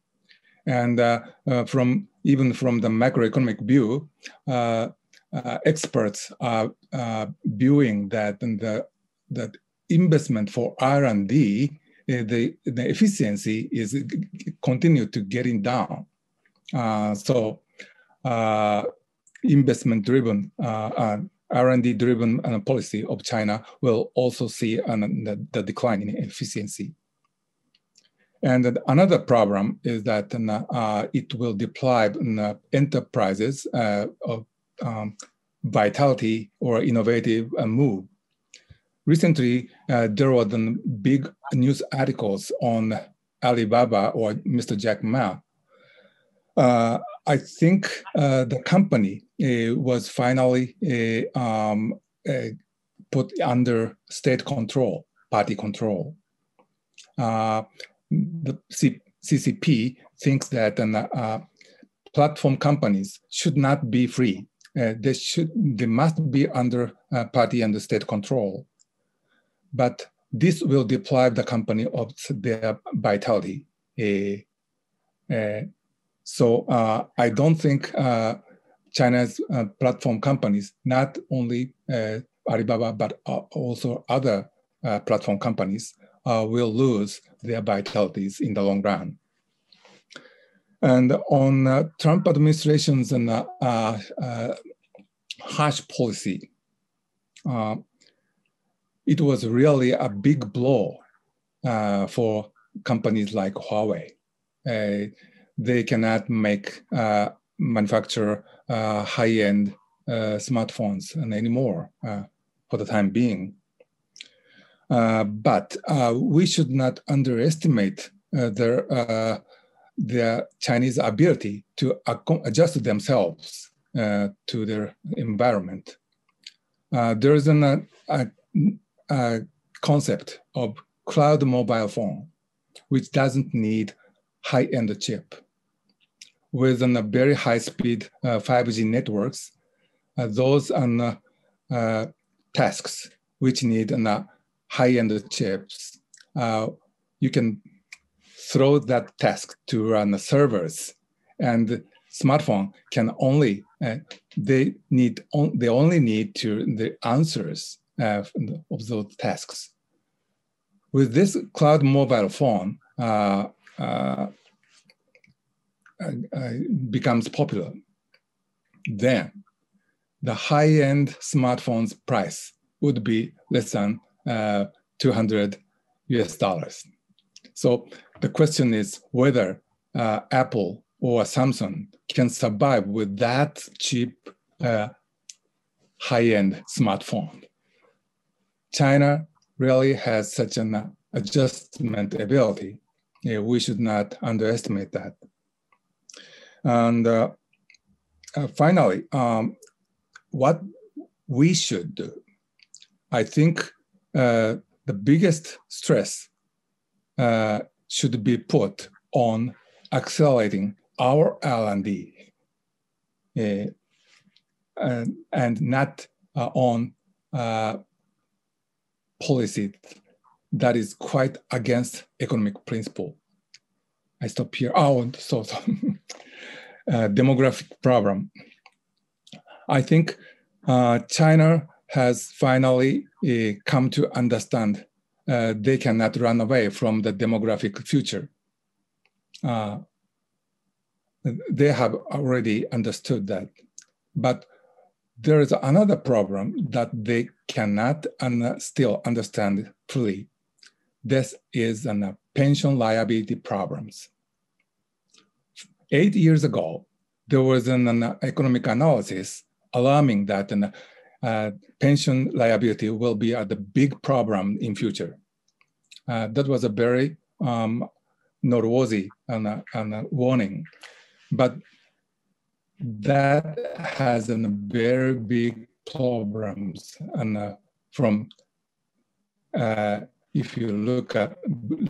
And uh, uh, from even from the macroeconomic view, uh, uh experts are uh, viewing that the that investment for R&D, eh, the, the efficiency is continue to getting down. Uh, so investment driven R&D driven policy of China will also see the, the decline in efficiency. And another problem is that uh, it will deprive uh, enterprises uh, of um, vitality or innovative uh, move. Recently, uh, there were big news articles on Alibaba or Mr. Jack Ma. I think the company was finally um, put under state control, party control. Uh, the C CCP thinks that uh, platform companies should not be free. Uh, they should they must be under uh, party and state control. But this will deprive the company of their vitality. Uh, uh, so uh, I don't think China's platform companies, not only Alibaba, but also other platform companies, will lose their vitalities in the long run. And on uh, Trump administration's uh, uh, harsh policy, uh, it was really a big blow uh, for companies like Huawei. Uh, they cannot make manufacture high-end smartphones anymore for the time being. Uh, but uh, we should not underestimate uh, their, uh, Chinese ability to adjust themselves uh, to their environment. there is an, a, a concept of cloud mobile phone, which doesn't need high-end chip. With a very high-speed 5G networks, those are tasks which need a high-end chips, uh, you can throw that task to run the servers. And smartphone can only uh, they need on, they only need to the answers uh, of those tasks. With this cloud mobile phone uh, uh, uh becomes popular. Then the high-end smartphone's price would be less than uh, 200 US dollars. So the question is whether uh, Apple or Samsung can survive with that cheap uh, high-end smartphone. China really has such an adjustment ability. Yeah, we should not underestimate that. And uh, uh, finally, um, what we should do, I think uh, the biggest stress uh, should be put on accelerating our R&D uh, and, not uh, on uh, policy that is quite against economic principle. I stop here. Oh, so, so demographic problem. I think China has finally uh, come to understand uh, they cannot run away from the demographic future. Uh, they have already understood that. But there is another problem that they cannot un still understand fully. This is an pension liability problems. Eight years ago, there was an, an economic analysis alarming that uh, pension liability will be a big problem in future. Uh, that was a very um, noteworthy and a, and a warning, but that has a very big problems and uh, from uh, if you look at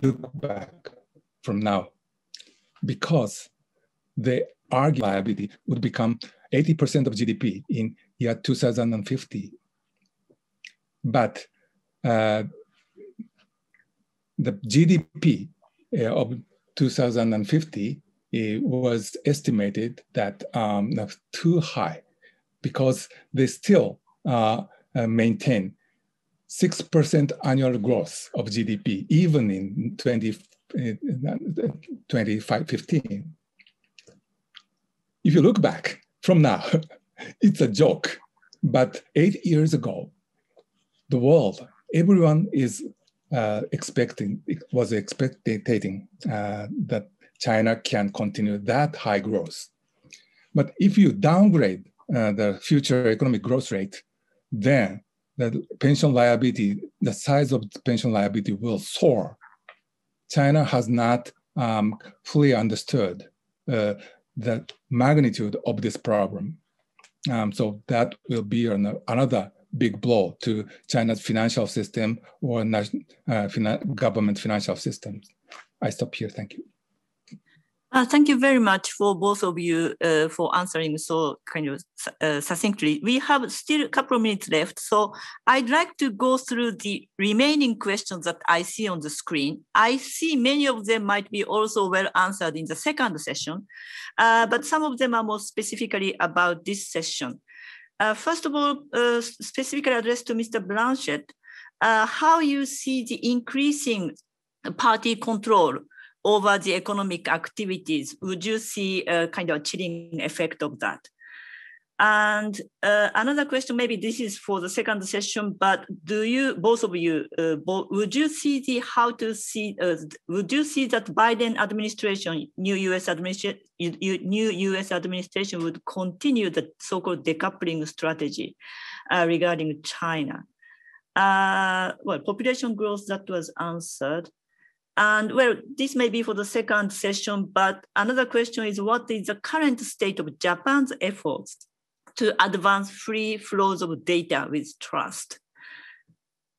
look back from now because the argue liability would become 80% of GDP in year 2050. But uh, the GDP uh, of 2050 uh, was estimated that um, too high because they still uh, uh maintain 6% annual growth of GDP, even in 20, 2015. If you look back from now, it's a joke. But eight years ago, the world, everyone is uh, expecting, was expecting uh, that China can continue that high growth. But if you downgrade uh, the future economic growth rate, then the pension liability, the size of the pension liability will soar. China has not um, fully understood uh, the magnitude of this problem. Um, so that will be an, another big blow to China's financial system or uh, government financial systems. I stop here. Thank you. Uh, thank you very much for both of you uh, for answering so kind of uh, succinctly. We have still a couple of minutes left, so I'd like to go through the remaining questions that I see on the screen. I see many of them might be also well answered in the second session, uh, but some of them are more specifically about this session. Uh, first of all, uh, specifically addressed to Mr. Blanchette, how you see the increasing party control over the economic activities, would you see a kind of chilling effect of that? And uh, another question, maybe this is for the second session, but do you, both of you, uh, both, would you see the how to see, uh, would you see that Biden administration, new U.S. administration, new U.S. administration would continue the so-called decoupling strategy uh, regarding China? Uh, well, population growth that was answered. And well, this may be for the second session, but another question is what is the current state of Japan's efforts to advance free flows of data with trust?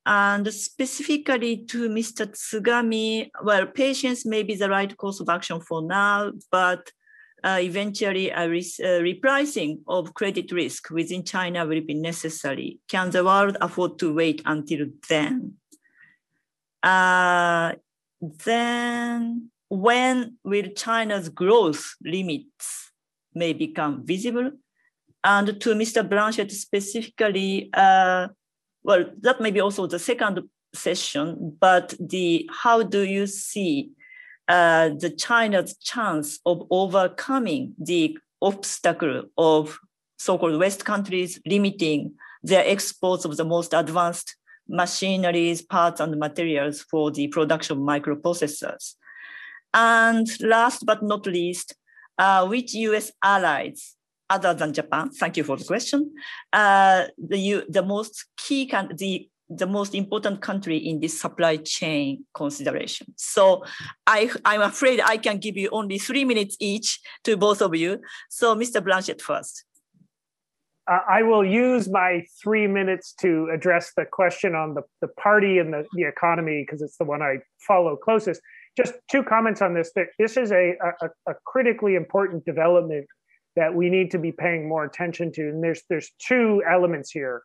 And specifically to Mr. Tsugami, well, patience may be the right course of action for now, but uh, eventually a re- uh, repricing of credit risk within China will be necessary. Can the world afford to wait until then? Uh, then when will China's growth limits may become visible? And to Mr. Blanchette specifically, uh, well, that may be also the second session, but the how do you see uh, the China's chance of overcoming the obstacle of so-called West countries limiting their exports of the most advanced machineries, parts, and materials for the production of microprocessors. And last but not least, uh, which US allies other than Japan, thank you for the question, uh, the, the most key, can, the, the most important country in this supply chain consideration. So I, I'm afraid I can give you only three minutes each to both of you. So Mr. Blanchette first. Uh, I will use my three minutes to address the question on the, the party and the, the economy because it's the one I follow closest. Just two comments on this. This is a, a, a, critically important development that we need to be paying more attention to. And there's there's two elements here.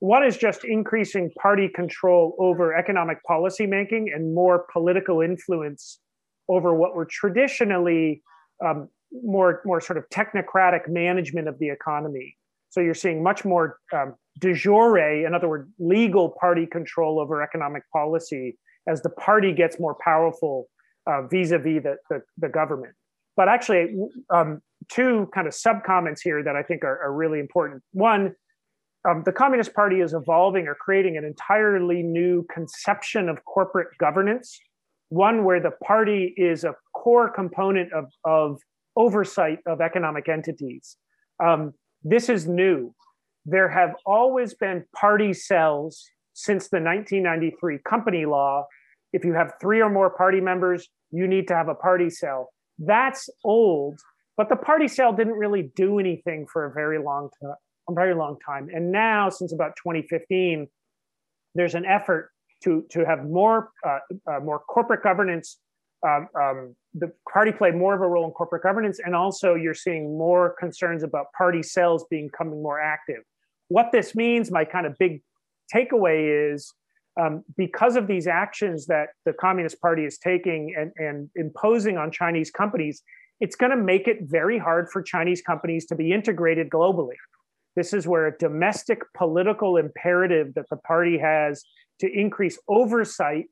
One is just increasing party control over economic policy making and more political influence over what were traditionally um, more more sort of technocratic management of the economy. So you're seeing much more um, de jure, in other words, legal party control over economic policy as the party gets more powerful uh, vis-a-vis the, the, the, government. But actually, um, two kind of sub comments here that I think are, are really important. One, um, the Communist Party is evolving or creating an entirely new conception of corporate governance, one where the party is a core component of, of oversight of economic entities. Um, this is new. There have always been party cells since the 1993 company law. If you have three or more party members, you need to have a party cell. That's old, but the party cell didn't really do anything for a very long time. A very long time. And now, since about 2015, there's an effort to, to have more, uh, uh, more corporate governance um, um, the party play more of a role in corporate governance, and also you're seeing more concerns about party cells becoming more active. What this means, my kind of big takeaway is um, because of these actions that the Communist Party is taking and, and imposing on Chinese companies, it's going to make it very hard for Chinese companies to be integrated globally. This is where a domestic political imperative that the party has to increase oversight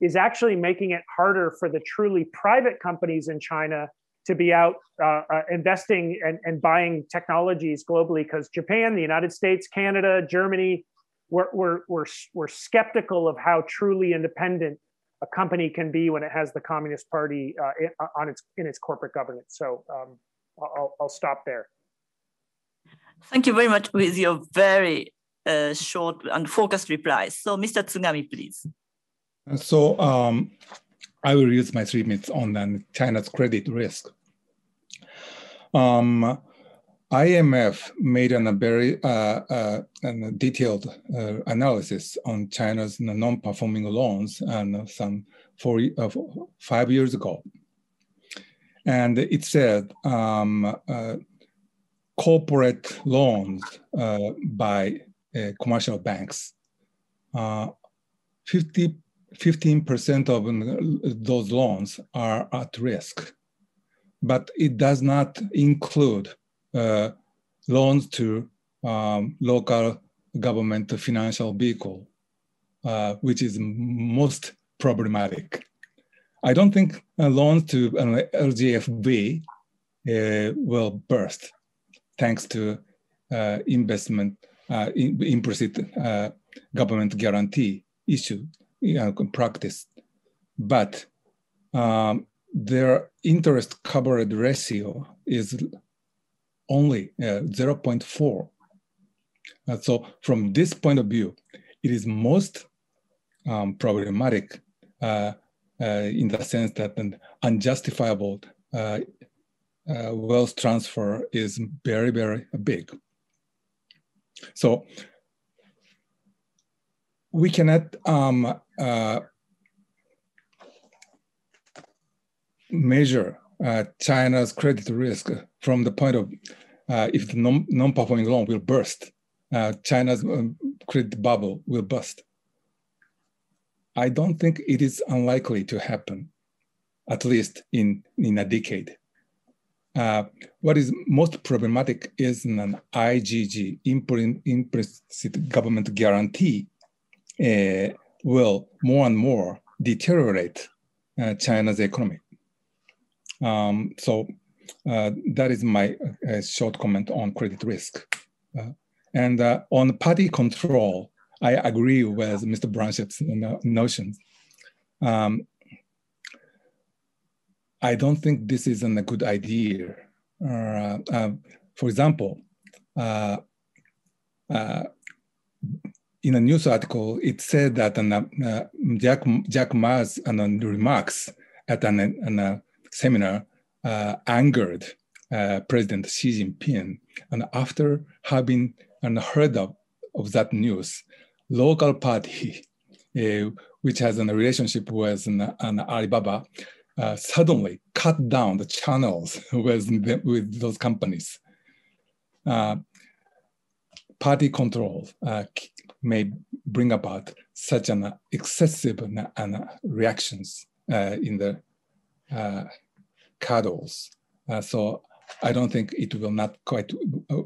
is actually making it harder for the truly private companies in China to be out uh, uh, investing and, and buying technologies globally because Japan, the United States, Canada, Germany, we're, we're, skeptical of how truly independent a company can be when it has the Communist Party uh, in, on its, in its corporate governance. So um, I'll, I'll stop there. Thank you very much with your very uh, short and focused replies. So Mr. Tsugami, please. So um, I will use my three minutes on then China's credit risk. Um, IMF made a very uh, uh, detailed uh, analysis on China's non-performing loans and some four, uh, five years ago. And it said um, uh, corporate loans uh, by commercial banks, 50, 15% of those loans are at risk, but it does not include uh, loans to um, local government financial vehicle, uh, which is most problematic. I don't think loans to uh, LGFV uh, will burst thanks to uh, investment uh, in, implicit government guarantee issue practice. But um, their interest coverage ratio is only uh, 0.4. Uh, so from this point of view, it is most um, problematic uh, uh in the sense that an unjustifiable uh, uh, wealth transfer is very, very big. So we cannot um, measure uh, China's credit risk from the point of uh, if the non, non-performing loan will burst, uh, China's um, credit bubble will burst. I don't think it is unlikely to happen, at least in, in a decade. Uh, what is most problematic is an IGG, implicit government guarantee, uh, will more and more deteriorate uh, China's economy. Um, so uh, that is my uh, short comment on credit risk. Uh, and uh, on party control, I agree with Mr. Blanchette's notions. Um, I don't think this is a good idea. Uh, uh, for example, in a news article, it said that Jack, Jack Ma's remarks at an, an seminar uh, angered uh, President Xi Jinping. And after having and heard of, of that news, local party, uh, which has a relationship with an, an Alibaba, uh, suddenly cut down the channels with, with those companies. Uh, party control uh, may bring about such an excessive reactions in the cuddles. Uh, so I don't think it will not quite,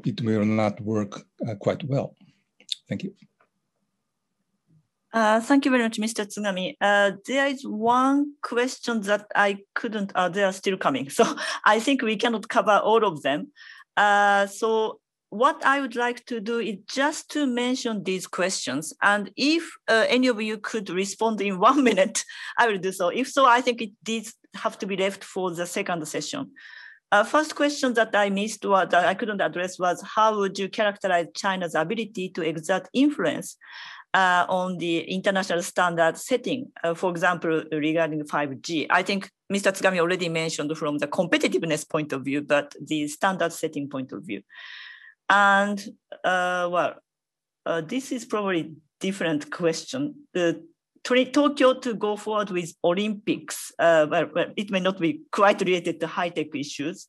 it will not work uh, quite well. Thank you. Uh, thank you very much, Mr. Tsugami. Uh, there is one question that I couldn't, uh, they are still coming. So I think we cannot cover all of them. Uh, so what I would like to do is just to mention these questions. And if uh, any of you could respond in one minute, I will do so. If so, I think it, these have to be left for the second session. Uh, first question that I missed or that I couldn't address was how would you characterize China's ability to exert influence uh, on the international standard setting, uh, for example, regarding 5G? I think Mr. Tsugami already mentioned from the competitiveness point of view, but the standard setting point of view. And uh, well, uh, this is probably different question. The Tokyo to go forward with Olympics. Uh, well, well, it may not be quite related to high-tech issues,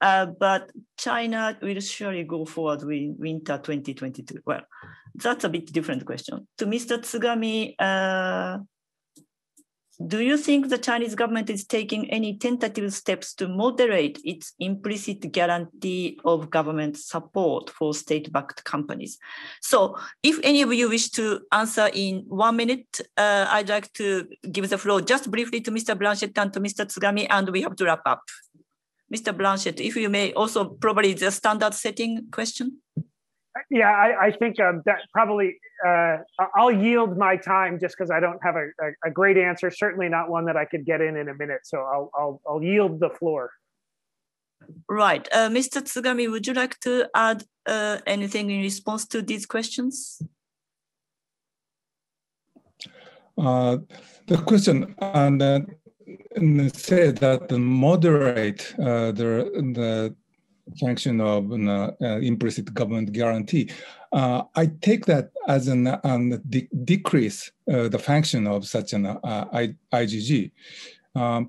uh, but China will surely go forward with winter 2022. Well, that's a bit different question. To Mr. Tsugami, uh, do you think the Chinese government is taking any tentative steps to moderate its implicit guarantee of government support for state-backed companies? So if any of you wish to answer in one minute, uh, I'd like to give the floor just briefly to Mr. Blanchette and to Mr. Tsugami, and we have to wrap up. Mr. Blanchette, if you may also probably the standard setting question. Yeah, I, I think um, that probably uh, I'll yield my time just because I don't have a, a, a, great answer. Certainly not one that I could get in in a minute. So I'll I'll, I'll yield the floor. Right, uh, Mr. Tsugami, would you like to add uh, anything in response to these questions? Uh, the question and uh, say that the moderate uh, the the function of an uh, implicit government guarantee. Uh, I take that as an, an de decrease uh, the function of such an uh, I, IGG. Um,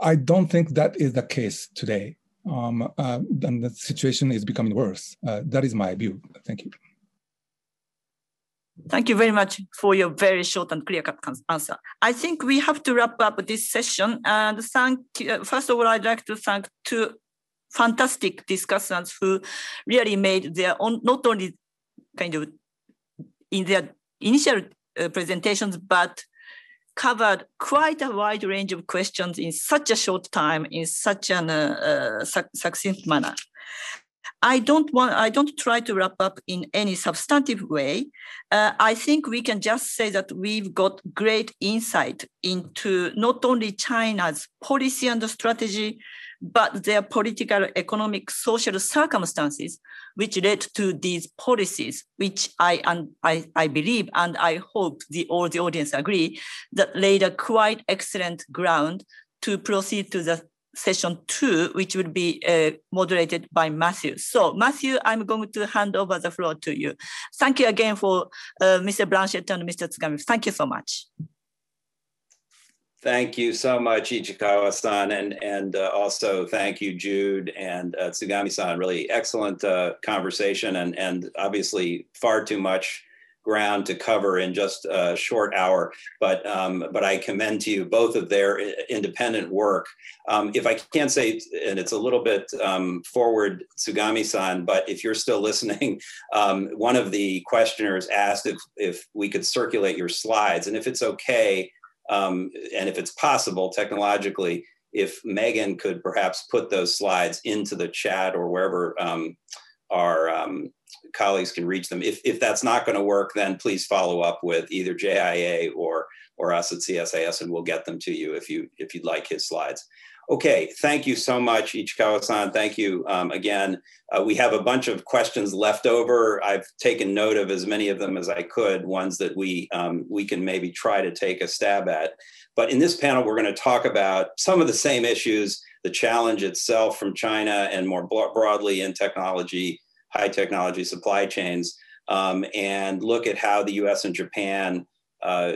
I don't think that is the case today. Um, uh, and the situation is becoming worse. Uh, that is my view. Thank you. Thank you very much for your very short and clear cut answer. I think we have to wrap up this session. And thank you. First of all, I'd like to thank two fantastic discussants who really made their own, not only kind of in their initial uh, presentations, but covered quite a wide range of questions in such a short time, in such an uh, uh, succinct manner. I don't want. I don't try to wrap up in any substantive way. Uh, I think we can just say that we've got great insight into not only China's policy and the strategy, but their political, economic, social circumstances which led to these policies, which I and I, I believe and I hope the all the audience agree that laid a quite excellent ground to proceed to the session two, which will be uh, moderated by Matthew. So Matthew, I'm going to hand over the floor to you. Thank you again for uh, Mr. Blanchette and Mr. Tsugami. Thank you so much. Thank you so much, Ichikawa-san, and and uh, also thank you, Jude and uh, Tsugami-san. Really excellent uh, conversation, and and obviously far too much ground to cover in just a short hour. But um, but I commend to you both of their independent work. Um, if I can't say, and it's a little bit um, forward, Tsugami-san, but if you're still listening, um, one of the questioners asked if if we could circulate your slides, and if it's okay um, and if it's possible technologically, if Megan could perhaps put those slides into the chat or wherever um, our um, colleagues can reach them. If, if that's not going to work, then please follow up with either JIIA or or us at CSIS, and we'll get them to you if you if you'd like his slides. Okay, thank you so much, Ichikawa-san. Thank you um, again. Uh, we have a bunch of questions left over. I've taken note of as many of them as I could, ones that we, um, we can maybe try to take a stab at. But in this panel, we're gonna talk about some of the same issues, the challenge itself from China and more broadly in technology, high technology supply chains, um, and look at how the US and Japan uh,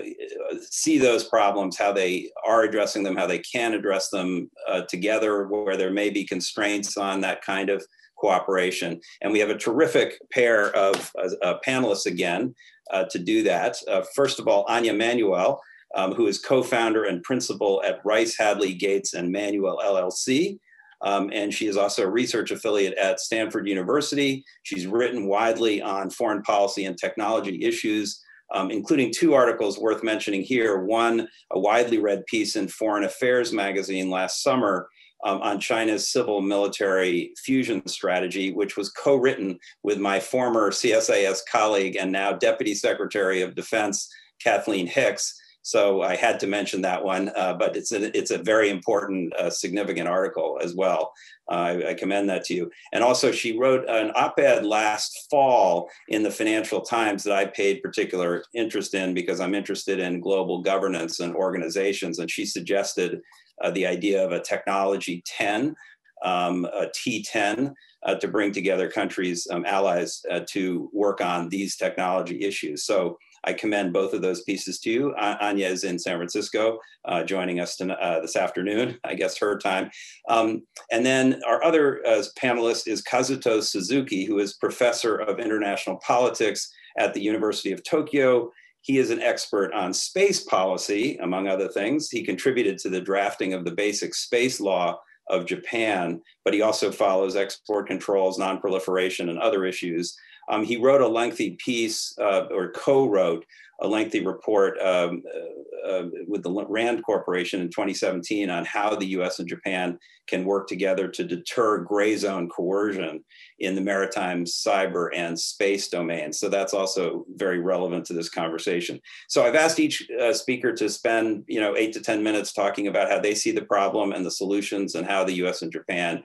see those problems, how they are addressing them, how they can address them uh, together, where there may be constraints on that kind of cooperation. And we have a terrific pair of uh, panelists again uh, to do that. Uh, first of all, Anya Manuel, um, who is co-founder and principal at Rice, Hadley, Gates, and Manuel LLC. Um, and she is also a research affiliate at Stanford University. She's written widely on foreign policy and technology issues, um, including two articles worth mentioning here. One, a widely read piece in Foreign Affairs magazine last summer um, on China's civil military fusion strategy, which was co written with my former CSIS colleague and now Deputy Secretary of Defense, Kathleen Hicks. So I had to mention that one, uh, but it's a, it's a very important, uh, significant article as well. Uh, I, I, commend that to you. And also, she wrote an op-ed last fall in the Financial Times that I paid particular interest in because I'm interested in global governance and organizations. And she suggested uh, the idea of a technology 10, um, a T10, uh, to bring together countries, um, allies, uh, to work on these technology issues. So I commend both of those pieces to you. Anya is in San Francisco, uh, joining us tonight, uh, this afternoon, I guess her time. Um, and then our other uh, panelist is Kazuto Suzuki, who is professor of international politics at the University of Tokyo. He is an expert on space policy, among other things. He contributed to the drafting of the basic space law of Japan, but he also follows export controls, nonproliferation, and other issues. Um, he wrote a lengthy piece, uh, or co-wrote a lengthy report um, uh, uh, with the Rand Corporation in 2017 on how the US and Japan can work together to deter gray zone coercion in the maritime, cyber, and space domains. So that's also very relevant to this conversation. So I've asked each uh, speaker to spend, you know, eight to 10 minutes talking about how they see the problem and the solutions and how the US and Japan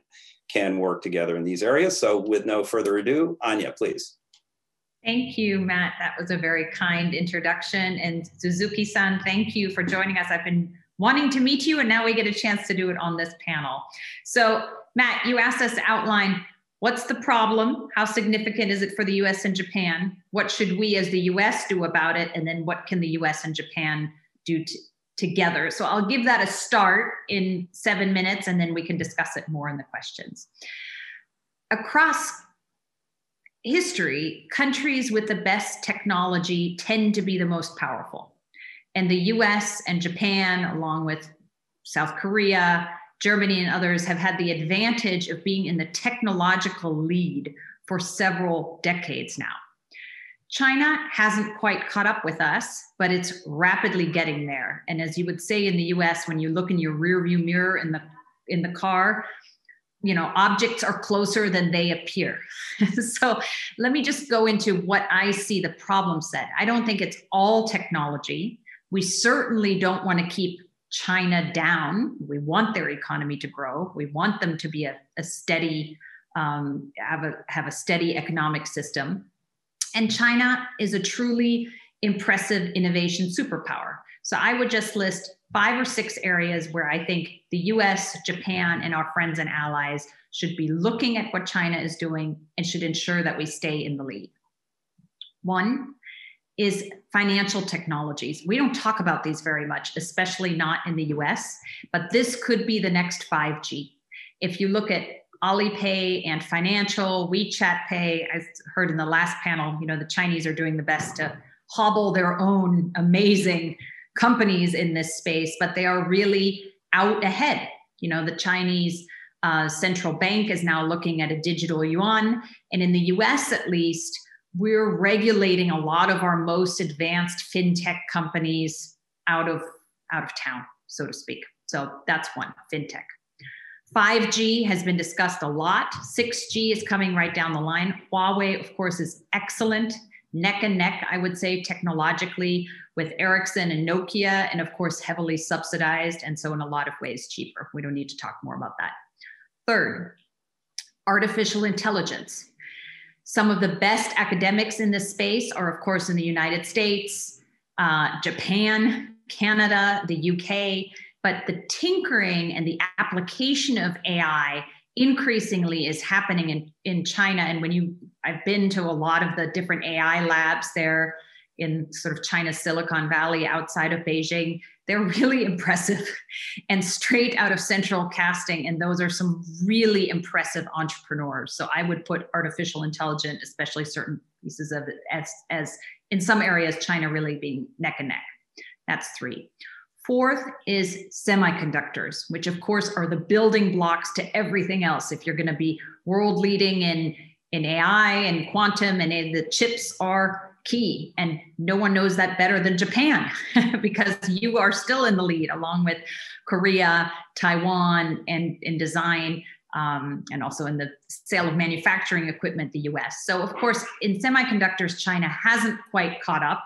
can work together in these areas. So with no further ado, Anya, please. Thank you, Matt. That was a very kind introduction. And Suzuki san, thank you for joining us. I've been wanting to meet you, and now we get a chance to do it on this panel. So, Matt, you asked us to outline what's the problem? How significant is it for the US and Japan? What should we as the US do about it? And then what can the US and Japan do t- together? So, I'll give that a start in seven minutes, and then we can discuss it more in the questions. Across history, countries with the best technology tend to be the most powerful. And the US and Japan, along with South Korea, Germany, and others, have had the advantage of being in the technological lead for several decades now. China hasn't quite caught up with us, but it's rapidly getting there. And as you would say in the US, when you look in your rearview mirror in the in the car, you know objects are closer than they appear. So let me just go into what i see the problem set. I don't think it's all technology. We certainly don't want to keep china down. We want their economy to grow. We want them to be a, a steady um, have a have a steady economic system and china is a truly impressive innovation superpower so i would just list five or six areas where I think the US, Japan, and our friends and allies should be looking at what China is doing and should ensure that we stay in the lead. One is financial technologies. We don't talk about these very much, especially not in the US, but this could be the next 5G. If you look at Alipay and financial, WeChat Pay, I heard in the last panel, you know, the Chinese are doing the best to hobble their own amazing companies in this space, but they are really out ahead. You know, the Chinese uh, central bank is now looking at a digital yuan. And in the US, at least, we're regulating a lot of our most advanced fintech companies out of out of town, so to speak. So that's one, fintech. 5G has been discussed a lot. 6G is coming right down the line. Huawei, of course, is excellent, neck and neck, I would say, technologically with Ericsson and Nokia, and of course, heavily subsidized. And so, in a lot of ways, cheaper. We don't need to talk more about that. Third, artificial intelligence. Some of the best academics in this space are, of course, in the United States, uh, Japan, Canada, the UK, but the tinkering and the application of AI increasingly is happening in, in China. And when you, I've been to a lot of the different AI labs there in sort of China's Silicon Valley outside of Beijing, they're really impressive and straight out of central casting. And those are some really impressive entrepreneurs. So I would put artificial intelligence, especially certain pieces of it, as, as in some areas, China really being neck and neck. That's three. Fourth is semiconductors, which of course are the building blocks to everything else. If you're going to be world leading in, in AI and quantum, and the chips are key. And no one knows that better than Japan because you are still in the lead along with Korea, Taiwan, and in design. Um, and also in the sale of manufacturing equipment, the US. So, of course, in semiconductors, China hasn't quite caught up,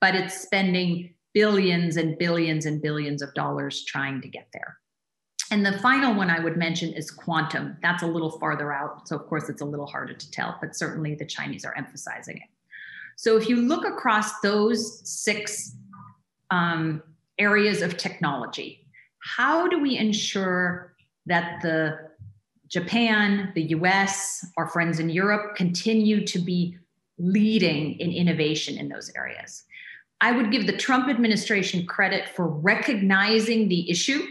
but it's spending billions and billions and billions of dollars trying to get there. And the final one I would mention is quantum. That's a little farther out. So, of course, it's a little harder to tell, but certainly the Chinese are emphasizing it. So if you look across those six um, areas of technology, how do we ensure that the Japan, the US, our friends in Europe continue to be leading in innovation in those areas? I would give the Trump administration credit for recognizing the issue.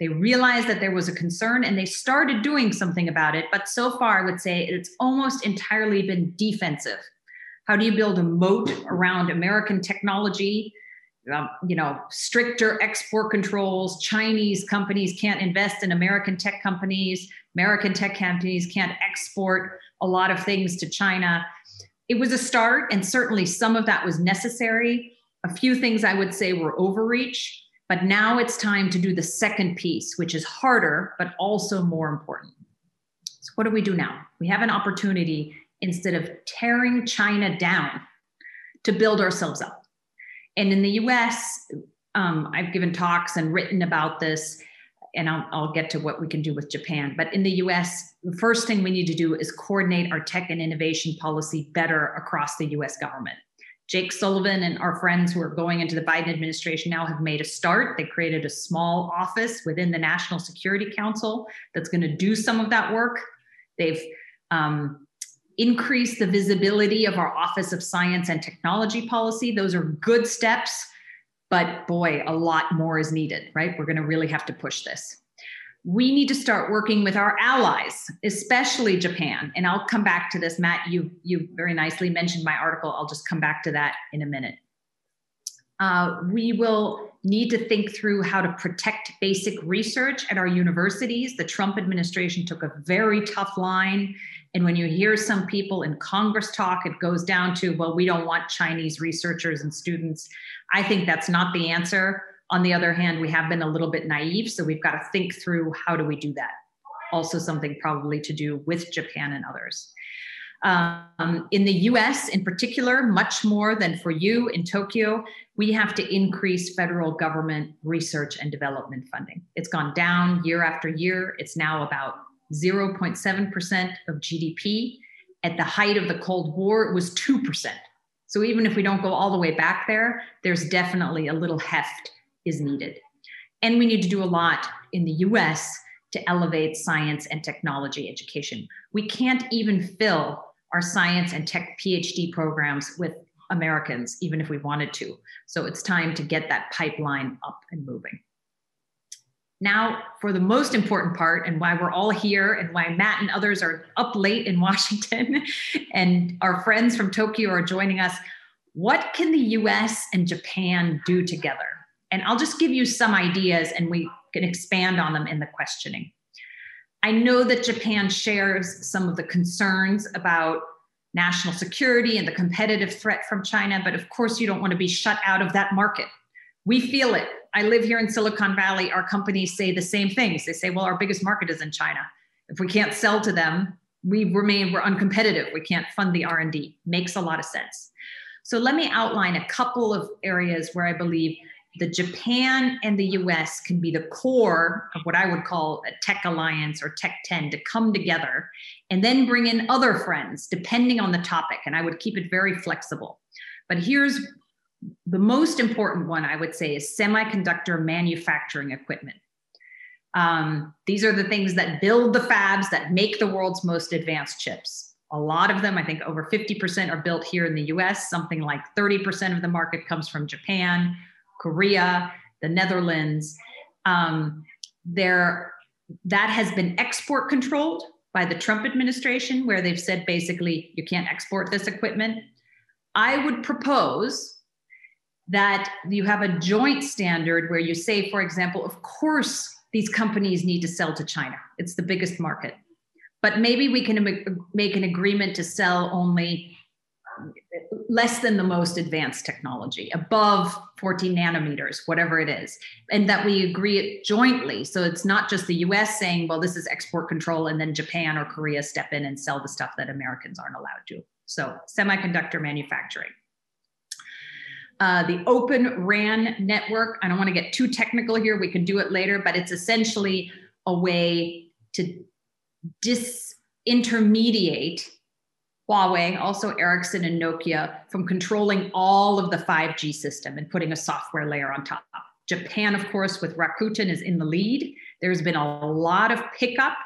They realized that there was a concern and they started doing something about it. But so far, I would say it's almost entirely been defensive. How do you build a moat around American technology? Um, you know, stricter export controls. Chinese companies can't invest in American tech companies. American tech companies can't export a lot of things to China. It was a start, and certainly some of that was necessary. A few things I would say were overreach, but now it's time to do the second piece, which is harder, but also more important. So, what do we do now? We have an opportunity instead of tearing China down to build ourselves up. And in the US, um, I've given talks and written about this, and I'll, I'll get to what we can do with Japan. But in the US, the first thing we need to do is coordinate our tech and innovation policy better across the US government. Jake Sullivan and our friends who are going into the Biden administration now have made a start. They created a small office within the National Security Council that's going to do some of that work. They've um, increase the visibility of our Office of Science and Technology policy. Those are good steps, but boy, a lot more is needed, right? We're going to really have to push this. We need to start working with our allies, especially Japan. And I'll come back to this, Matt. You you very nicely mentioned my article. I'll just come back to that in a minute. Uh, we will need to think through how to protect basic research at our universities. The Trump administration took a very tough line and when you hear some people in Congress talk, it goes down to, well, we don't want Chinese researchers and students. I think that's not the answer. On the other hand, we have been a little bit naive, so we've got to think through how do we do that. Also, something probably to do with Japan and others. Um, in the US, in particular, much more than for you in Tokyo, we have to increase federal government research and development funding. It's gone down year after year. It's now about 0.7% of GDP. At the height of the Cold War, it was 2%. So even if we don't go all the way back there, there's definitely a little heft is needed. And we need to do a lot in the US to elevate science and technology education. We can't even fill our science and tech PhD programs with Americans, even if we wanted to. So it's time to get that pipeline up and moving. Now, for the most important part, and why we're all here, and why Matt and others are up late in Washington, and our friends from Tokyo are joining us, what can the US and Japan do together? And I'll just give you some ideas and we can expand on them in the questioning. I know that Japan shares some of the concerns about national security and the competitive threat from China, but of course, you don't want to be shut out of that market. We feel it I live here in Silicon Valley. Our companies say the same things. They say, well, our biggest market is in China. If we can't sell to them, we remain, we're uncompetitive. We can't fund the R&D. Makes a lot of sense. So let me outline a couple of areas where I believe the Japan and the US can be the core of what I would call a tech alliance or tech 10 to come together and then bring in other friends depending on the topic. And I would keep it very flexible. But here's the most important one I would say is semiconductor manufacturing equipment. Um, these are the things that build the fabs that make the world's most advanced chips. A lot of them, I think over 50% are built here in the US. Something like 30% of the market comes from Japan, Korea, the Netherlands. Um, there, that has been export controlled by the Trump administration, where they've said basically you can't export this equipment. I would propose that you have a joint standard where you say, for example, of course, these companies need to sell to China. It's the biggest market. But maybe we can make an agreement to sell only less than the most advanced technology, above 14 nanometers, whatever it is, and that we agree it jointly. So it's not just the US saying, well, this is export control, and then Japan or Korea step in and sell the stuff that Americans aren't allowed to. So semiconductor manufacturing. Uh, the Open RAN network, I don't want to get too technical here, we can do it later, but it's essentially a way to disintermediate Huawei, also Ericsson and Nokia, from controlling all of the 5G system and putting a software layer on top. Japan, of course, with Rakuten is in the lead. There's been a lot of pickup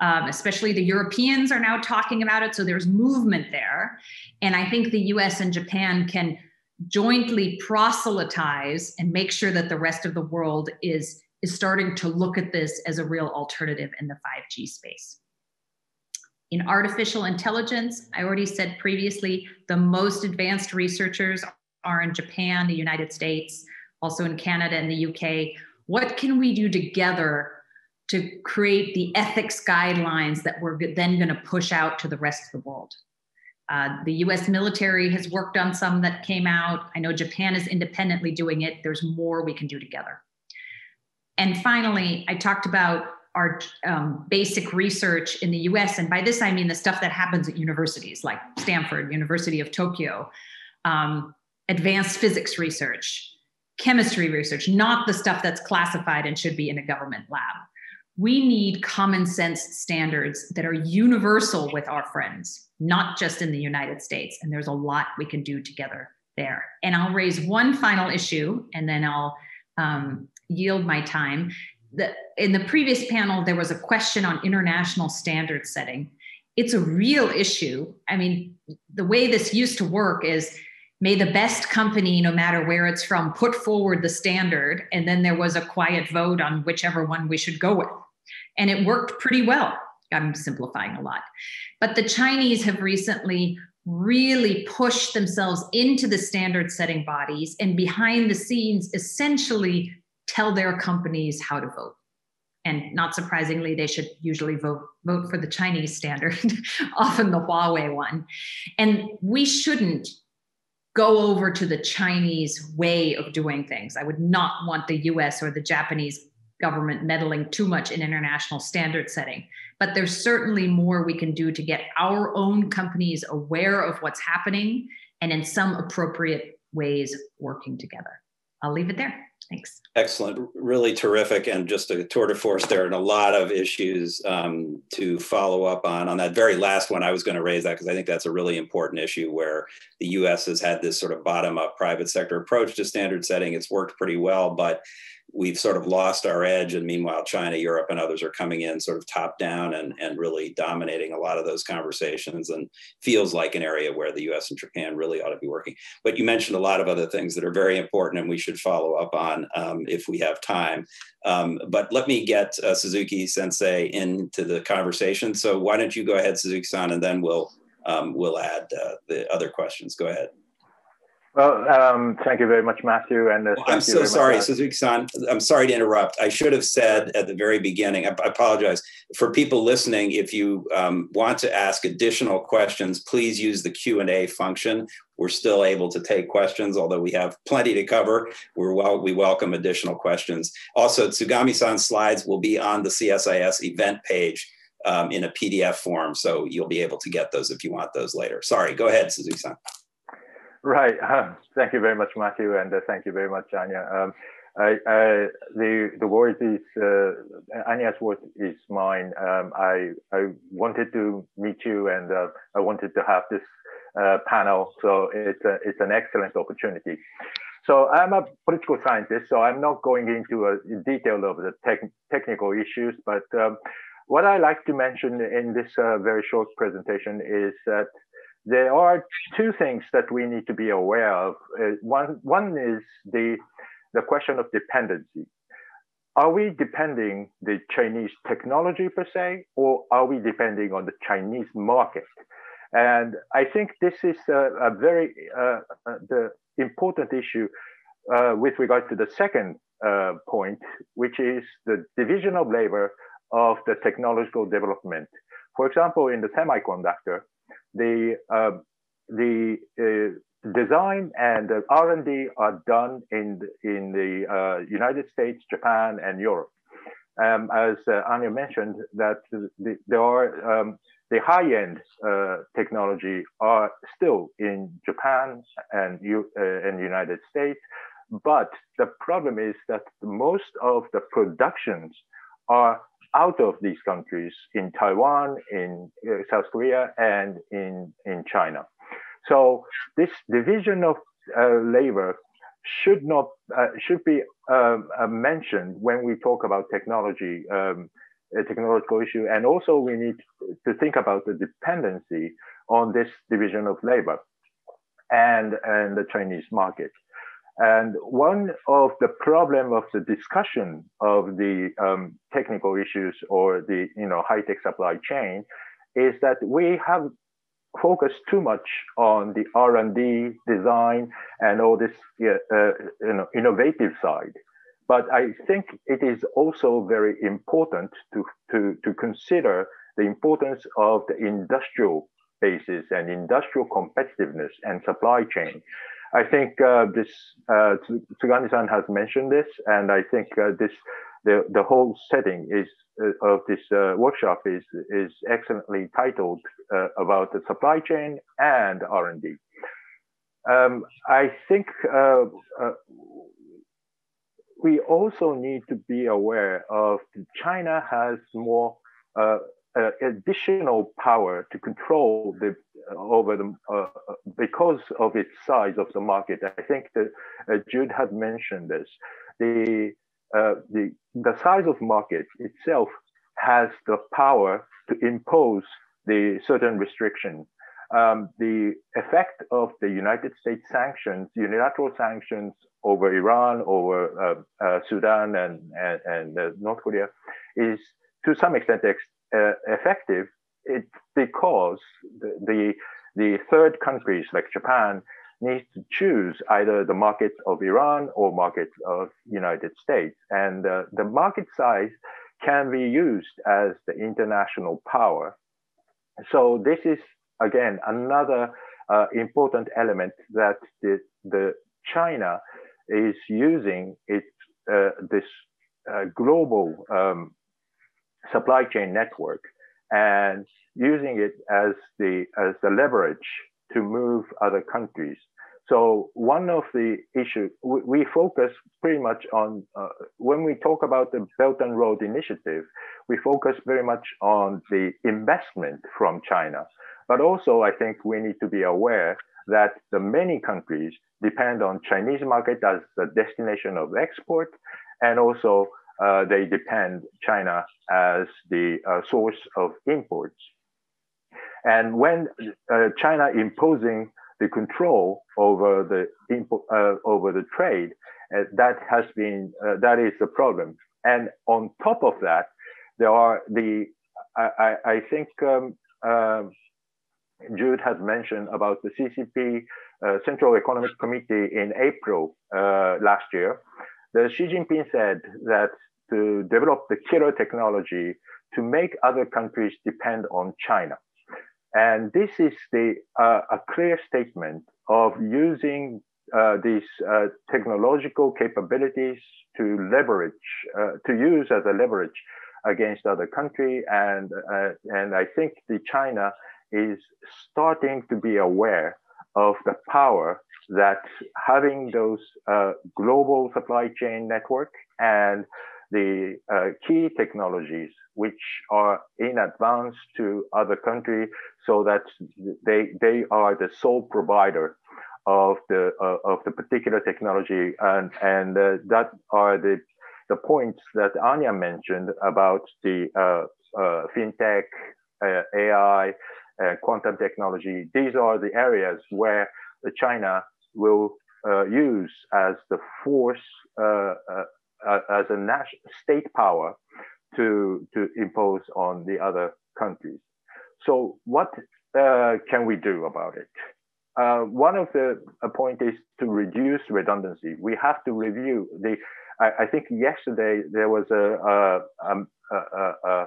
um, especially the Europeans are now talking about it. So there's movement there. And I think the US and Japan can jointly proselytize and make sure that the rest of the world is is starting to look at this as a real alternative in the 5G space. In artificial intelligence, I already said previously, the most advanced researchers are in Japan, the United States, also in Canada and the UK. What can we do together to create the ethics guidelines that we're then going to push out to the rest of the world? Uh, the US military has worked on some that came out. I know Japan is independently doing it. There's more we can do together. And finally, I talked about our um, basic research in the US. And by this, I mean the stuff that happens at universities like Stanford, University of Tokyo, um, advanced physics research, chemistry research, not the stuff that's classified and should be in a government lab. We need common sense standards that are universal with our friends, not just in the United States. And there's a lot we can do together there. And I'll raise one final issue and then I'll um, yield my time. The, in the previous panel, there was a question on international standard setting. It's a real issue. I mean, the way this used to work is may the best company, no matter where it's from, put forward the standard, and then there was a quiet vote on whichever one we should go with. And it worked pretty well. I'm simplifying a lot. But the Chinese have recently really pushed themselves into the standard setting bodies and behind the scenes essentially tell their companies how to vote. And not surprisingly, they should usually vote, vote for the Chinese standard, often the Huawei one. And we shouldn't go over to the Chinese way of doing things. I would not want the US or the Japanese government meddling too much in international standard setting. But there's certainly more we can do to get our own companies aware of what's happening and in some appropriate ways working together. I'll leave it there. Thanks. Excellent. Really terrific. And just a tour de force there and a lot of issues um, to follow up on. On that very last one, I was going to raise that because I think that's a really important issue where the US has had this sort of bottom up private sector approach to standard setting. It's worked pretty well, but we've sort of lost our edge. And meanwhile, China, Europe, and others are coming in sort of top down and, and really dominating a lot of those conversations and feels like an area where the US and Japan really ought to be working. But you mentioned a lot of other things that are very important and we should follow up on um, if we have time. Um, but let me get uh, Suzuki Sensei into the conversation. So why don't you go ahead, Suzuki-san, and then we'll um, we'll add uh, the other questions. Go ahead. Well, um, thank you very much, Matthew. And uh, well, I'm so sorry, Suzuki-san. I'm sorry to interrupt. I should have said at the very beginning. I, I apologize for people listening. If you um, want to ask additional questions, please use the Q and A function. We're still able to take questions, although we have plenty to cover. We're well, we welcome additional questions. Also, Tsugami-san slides will be on the CSIS event page um, in a PDF form, so you'll be able to get those if you want those later. Sorry. Go ahead, Suzuki-san. Right. Uh, thank you very much, Matthew, and uh, thank you very much, Anya. Um, I, I, the the word is uh, Anya's word is mine. Um, I I wanted to meet you, and uh, I wanted to have this uh, panel. So it's a, it's an excellent opportunity. So I'm a political scientist, so I'm not going into a detail of the tech, technical issues, but um, what I like to mention in this uh, very short presentation is that there are two things that we need to be aware of. Uh, one, one is the, the question of dependency. Are we depending the Chinese technology per se, or are we depending on the Chinese market? And I think this is a, a very uh, uh the important issue uh, with regard to the second uh, point, which is the division of labor of the technological development. For example, in the semiconductor, the uh, the uh, design and the R&D are done in in the uh, United States, Japan, and Europe. Um, as Anya mentioned, that the, there are um, the high-end uh, technology are still in Japan and U uh, and United States, but the problem is that most of the productions are out of these countries in Taiwan, in uh, South Korea, and in, in China. So this division of uh, labor should not uh, should be um, uh, mentioned when we talk about technology, um, a technological issue, and also we need to think about the dependency on this division of labor. and, and the Chinese market. And one of the problem of the discussion of the um, technical issues or the you know high-tech supply chain is that we have focused too much on the R&D design and all this uh, you know innovative side. But I think it is also very important to, to, to consider the importance of the industrial basis and industrial competitiveness and supply chain. I think uh, this uh, Tsugami-san has mentioned this, and I think uh, this the the whole setting is uh, of this uh, workshop is is excellently titled uh, about the supply chain and R and D. Um, I think uh, we also need to be aware of China has more uh, additional power to control the uh, over the uh, because of its size of the market. I think that uh, Jude had mentioned this. The uh, the the size of market itself has the power to impose the certain restriction. Um, the effect of the United States sanctions, unilateral sanctions over Iran, over uh, Sudan, and and, and North Korea, is to some extent uh, effective, it's because the, the, the third countries like Japan need to choose either the market of Iran or market of United States, and uh, the market size can be used as the international power. So this is again another uh, important element that the, the China is using its uh, this uh, global um, supply chain network and using it as the as the leverage to move other countries. So one of the issues we, we focus pretty much on uh, when we talk about the Belt and Road Initiative, we focus very much on the investment from China. But also, I think we need to be aware that the many countries depend on Chinese market as the destination of export, and also uh, they depend China as the uh, source of imports. And when uh, China imposing the control over the import, uh, over the trade, uh, that has been that is the problem. And on top of that, there are the I, I think um, um, Jude has mentioned about the CCP uh, Central Economic Committee in April uh, last year. The Xi Jinping said that to develop the killer technology to make other countries depend on China. And this is the, uh, a clear statement of using uh, these uh, technological capabilities to leverage, uh, to use as a leverage against other country. And, uh, and I think the China is starting to be aware of the power that having those uh, global supply chain network and the uh, key technologies which are in advance to other countries so that they they are the sole provider of the uh, of the particular technology and and uh, that are the the points that Anya mentioned about the uh, uh, fintech, uh, AI, quantum technology. These are the areas where China will use as the force uh, as a national state power to to impose on the other countries. So what uh, can we do about it? Uh, one of the uh, point is to reduce redundancy. We have to review the. I, I think yesterday there was a, a, a,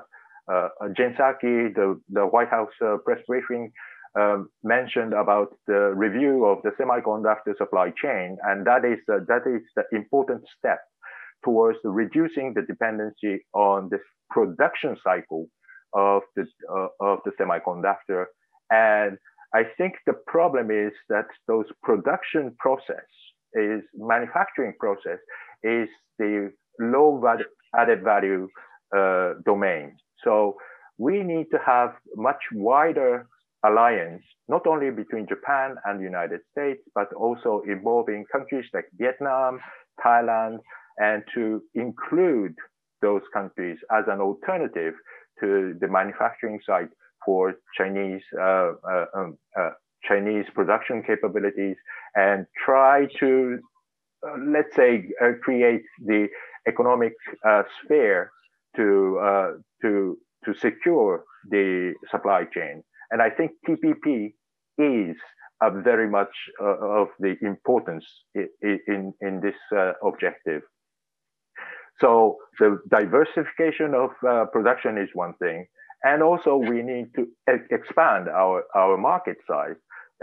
a, a Jen Psaki, the the White House uh, press briefing. Um, mentioned about the review of the semiconductor supply chain, and that is uh, that is the important step towards reducing the dependency on the production cycle of the uh, of the semiconductor. And I think the problem is that those production process is manufacturing process is the low value, added value uh, domain. So we need to have much wider alliance, not only between Japan and the United States, but also involving countries like Vietnam, Thailand, and to include those countries as an alternative to the manufacturing site for Chinese uh, uh, um, uh, Chinese production capabilities and try to, uh, let's say, uh, create the economic uh, sphere to to to secure the supply chain. And I think TPP is very much of the importance in in, in this objective. So the diversification of production is one thing, and also we need to expand our, our market size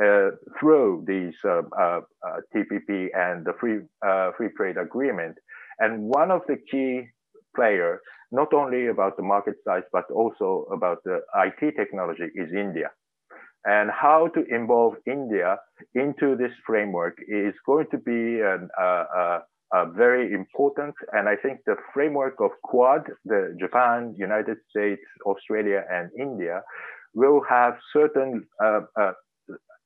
uh, through these uh, uh, uh TPP and the free, uh, free trade agreement. And one of the key players, not only about the market size, but also about the IT technology is India. And how to involve India into this framework is going to be an, uh, very important. And I think the framework of Quad, the Japan, United States, Australia, and India, will have certain uh, uh,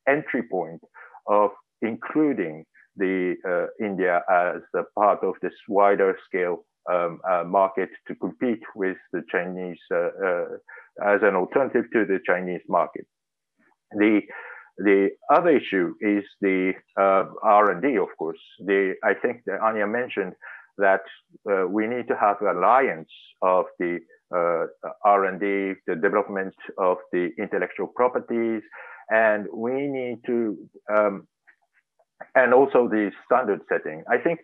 entry point of including the uh, India as a part of this wider scale um, uh, market to compete with the Chinese uh, as an alternative to the Chinese market. The the other issue is the uh, R&D, of course. The, I think that Anya mentioned that uh, we need to have alliance of the uh, R&D, the development of the intellectual properties, and we need to, um, and also the standard setting. I think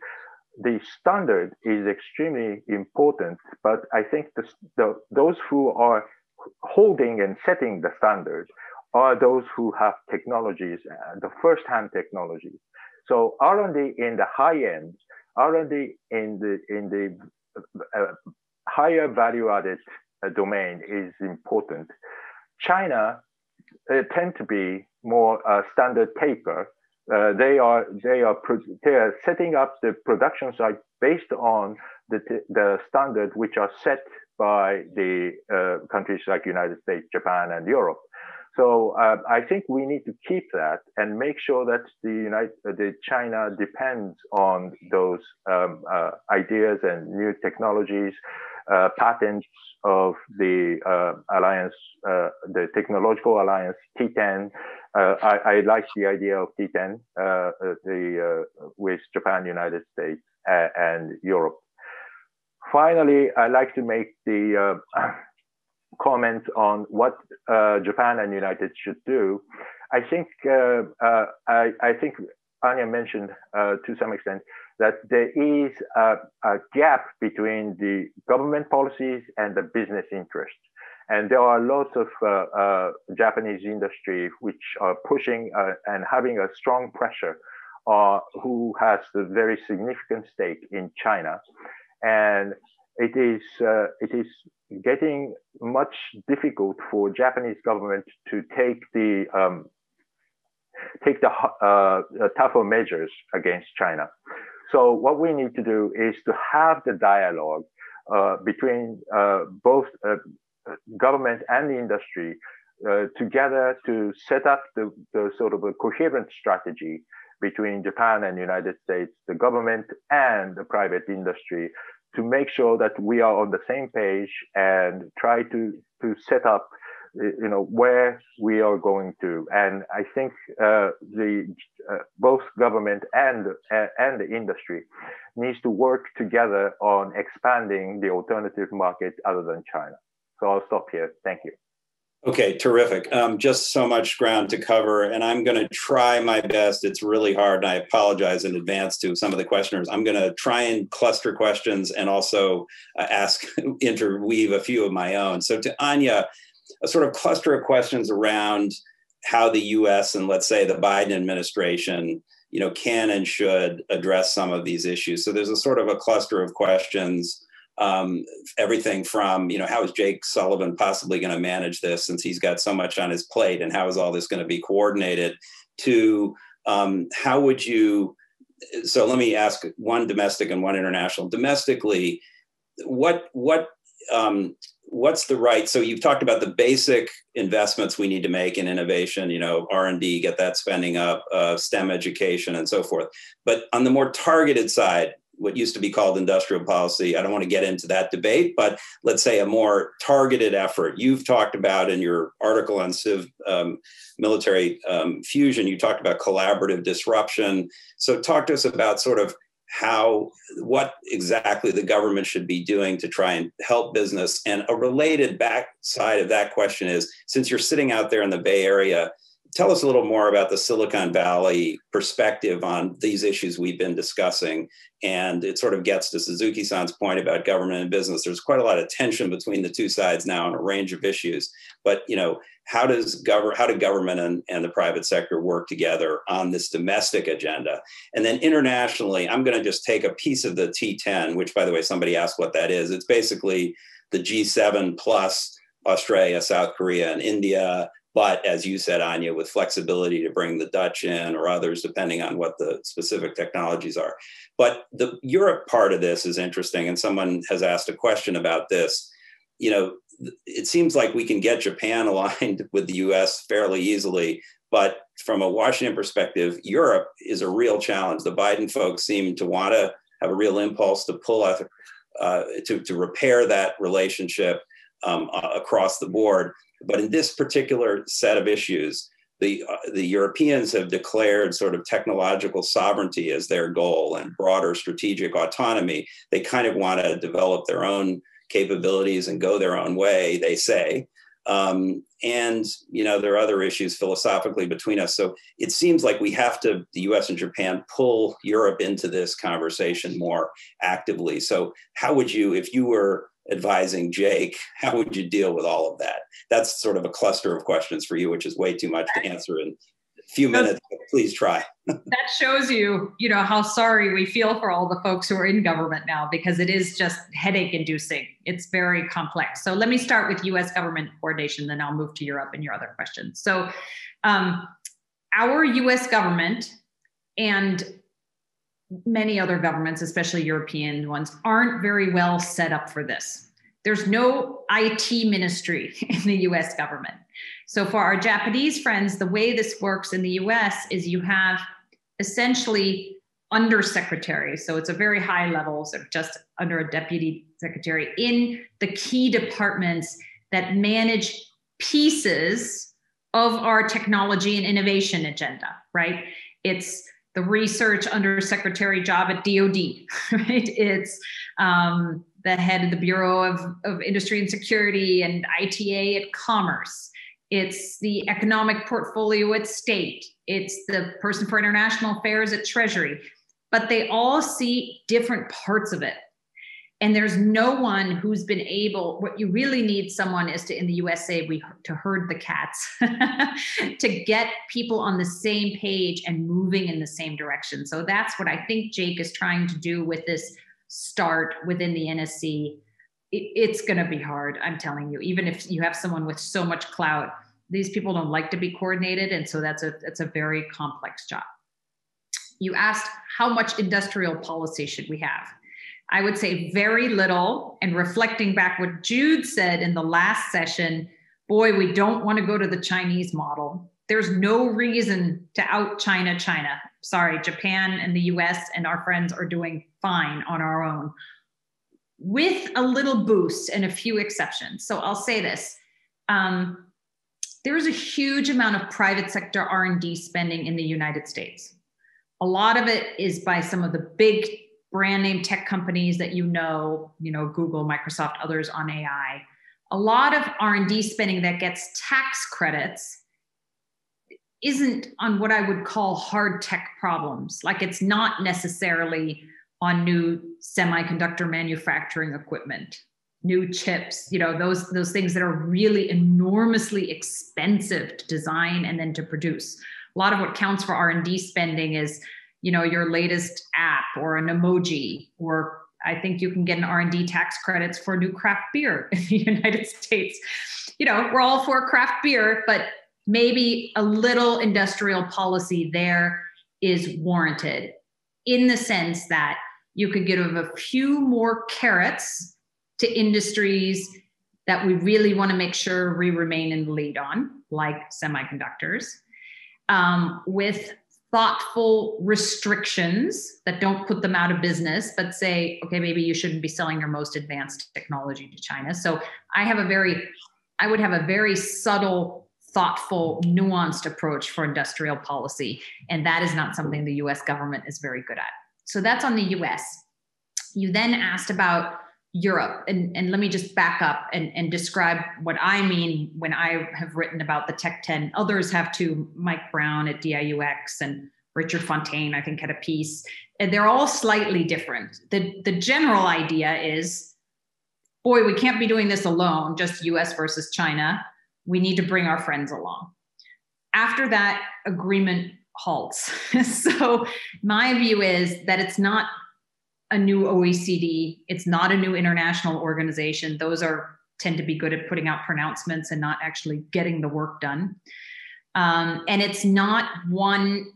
the standard is extremely important, but I think the, the, those who are holding and setting the standard are those who have technologies, uh, the first-hand technologies. So R&D in the high end, R&D in the in the uh, higher value-added uh, domain is important. China uh, tend to be more standard. Uh, they are they are they are setting up the production site based on the the standard which are set by the countries like United States, Japan, and Europe. So uh, I think we need to keep that and make sure that the United, uh, the China depends on those um, uh, ideas and new technologies, uh, patents of the uh, alliance, uh, the technological alliance T10. I, I, like the idea of T10, the with Japan, United States, and Europe. Finally, I like to make the comment on what uh, Japan and United should do, I think uh, uh, I, I, think Anya mentioned uh, to some extent that there is a, a, gap between the government policies and the business interests. And there are lots of uh, uh, Japanese industry which are pushing and having a strong pressure who has a very significant stake in China. And it is uh, it is getting much difficult for Japanese government to take the um, take the uh, tougher measures against China. So what we need to do is to have the dialogue uh, between uh, both uh, government and the industry uh, together to set up the, the sort of a coherent strategy between Japan and United States, the government and the private industry to make sure that we are on the same page and try to to set up you know where we are going to. And i think uh, the uh, both government and uh, and the industry needs to work together on expanding the alternative market other than china. So i'll stop here. Thank you Okay, terrific. Um, just so much ground to cover, and I'm going to try my best. It's really hard, and I apologize in advance to some of the questioners. I'm going to try and cluster questions and also uh, ask, interweave a few of my own. So, to Anya, a sort of cluster of questions around how the U.S. and let's say the Biden administration, you know, can and should address some of these issues. So, there's a sort of a cluster of questions um, everything from you know how is Jake Sullivan possibly going to manage this since he's got so much on his plate, and how is all this going to be coordinated? To um, how would you? So let me ask one domestic and one international. Domestically, what what um, what's the right? So you've talked about the basic investments we need to make in innovation. You know, R and D, get that spending up, uh, STEM education, and so forth. But on the more targeted side, what used to be called industrial policy. I don't want to get into that debate, but let's say a more targeted effort. You've talked about in your article on civ um, military um, fusion, you talked about collaborative disruption. So talk to us about sort of how what exactly the government should be doing to try and help business and a related backside of that question is since you're sitting out there in the bay area tell us a little more about the Silicon Valley perspective on these issues we've been discussing. And it sort of gets to Suzuki san's point about government and business. There's quite a lot of tension between the two sides now on a range of issues. But, you know, how does govern how do government and, and the private sector work together on this domestic agenda? And then internationally, I'm going to just take a piece of the T10, which by the way, somebody asked what that is. It's basically the G7 plus Australia, South Korea, and India but as you said, Anya, with flexibility to bring the Dutch in or others, depending on what the specific technologies are. But the Europe part of this is interesting, and someone has asked a question about this. You know, it seems like we can get Japan aligned with the US fairly easily, but from a Washington perspective, Europe is a real challenge. The Biden folks seem to want to have a real impulse to pull out, uh, to, to repair that relationship um, across the board. But in this particular set of issues, the, uh, the Europeans have declared sort of technological sovereignty as their goal and broader strategic autonomy. They kind of want to develop their own capabilities and go their own way, they say. Um, and you know there are other issues philosophically between us. So it seems like we have to, the U.S. and Japan, pull Europe into this conversation more actively. So how would you, if you were advising Jake, how would you deal with all of that? That's sort of a cluster of questions for you, which is way too much to answer in a few minutes. Please try. that shows you, you know, how sorry we feel for all the folks who are in government now because it is just headache inducing. It's very complex. So let me start with US government coordination, then I'll move to Europe and your other questions. So um, our US government and many other governments, especially European ones, aren't very well set up for this. There's no IT ministry in the US government. So, for our Japanese friends, the way this works in the US is you have essentially undersecretaries. So, it's a very high level, so just under a deputy secretary in the key departments that manage pieces of our technology and innovation agenda, right? It's the research undersecretary job at DOD, right? It's um, the head of the Bureau of, of Industry and Security and ITA at Commerce. It's the economic portfolio at State. It's the person for international affairs at Treasury. But they all see different parts of it and there's no one who's been able what you really need someone is to in the usa we to herd the cats to get people on the same page and moving in the same direction. So that's what i think jake is trying to do with this start within the nsc it, it's going to be hard i'm telling you. Even if you have someone with so much clout these people don't like to be coordinated and so that's a that's a very complex job. You asked how much industrial policy should we have I would say very little. And reflecting back what Jude said in the last session, boy, we don't want to go to the Chinese model. There's no reason to out China China. Sorry, Japan and the US and our friends are doing fine on our own with a little boost and a few exceptions. So I'll say this. Um, there's a huge amount of private sector r&d spending in the united states a lot of it is by some of the big brand name tech companies that you know, you know, Google, Microsoft, others on AI. A lot of R&D spending that gets tax credits isn't on what I would call hard tech problems. Like it's not necessarily on new semiconductor manufacturing equipment, new chips, you know, those those things that are really enormously expensive to design and then to produce. A lot of what counts for R&D spending is you know your latest app or an emoji or i think you can get an r&d tax credits for new craft beer in the united states. You know we're all for craft beer but maybe a little industrial policy there is warranted in the sense that you could give a few more carrots to industries that we really want to make sure we remain in the lead on like semiconductors um, with thoughtful restrictions that don't put them out of business, but say, okay, maybe you shouldn't be selling your most advanced technology to China. So I have a very, I would have a very subtle, thoughtful, nuanced approach for industrial policy. And that is not something the US government is very good at. So that's on the US. You then asked about Europe. And, and let me just back up and, and describe what I mean when I have written about the Tech 10. Others have too, Mike Brown at DIUX and Richard Fontaine, I think, had a piece. And they're all slightly different. The, the general idea is boy, we can't be doing this alone, just US versus China. We need to bring our friends along. After that agreement halts. so, my view is that it's not a new OECD. It's not a new international organization. Those are tend to be good at putting out pronouncements and not actually getting the work done. Um, and it's not one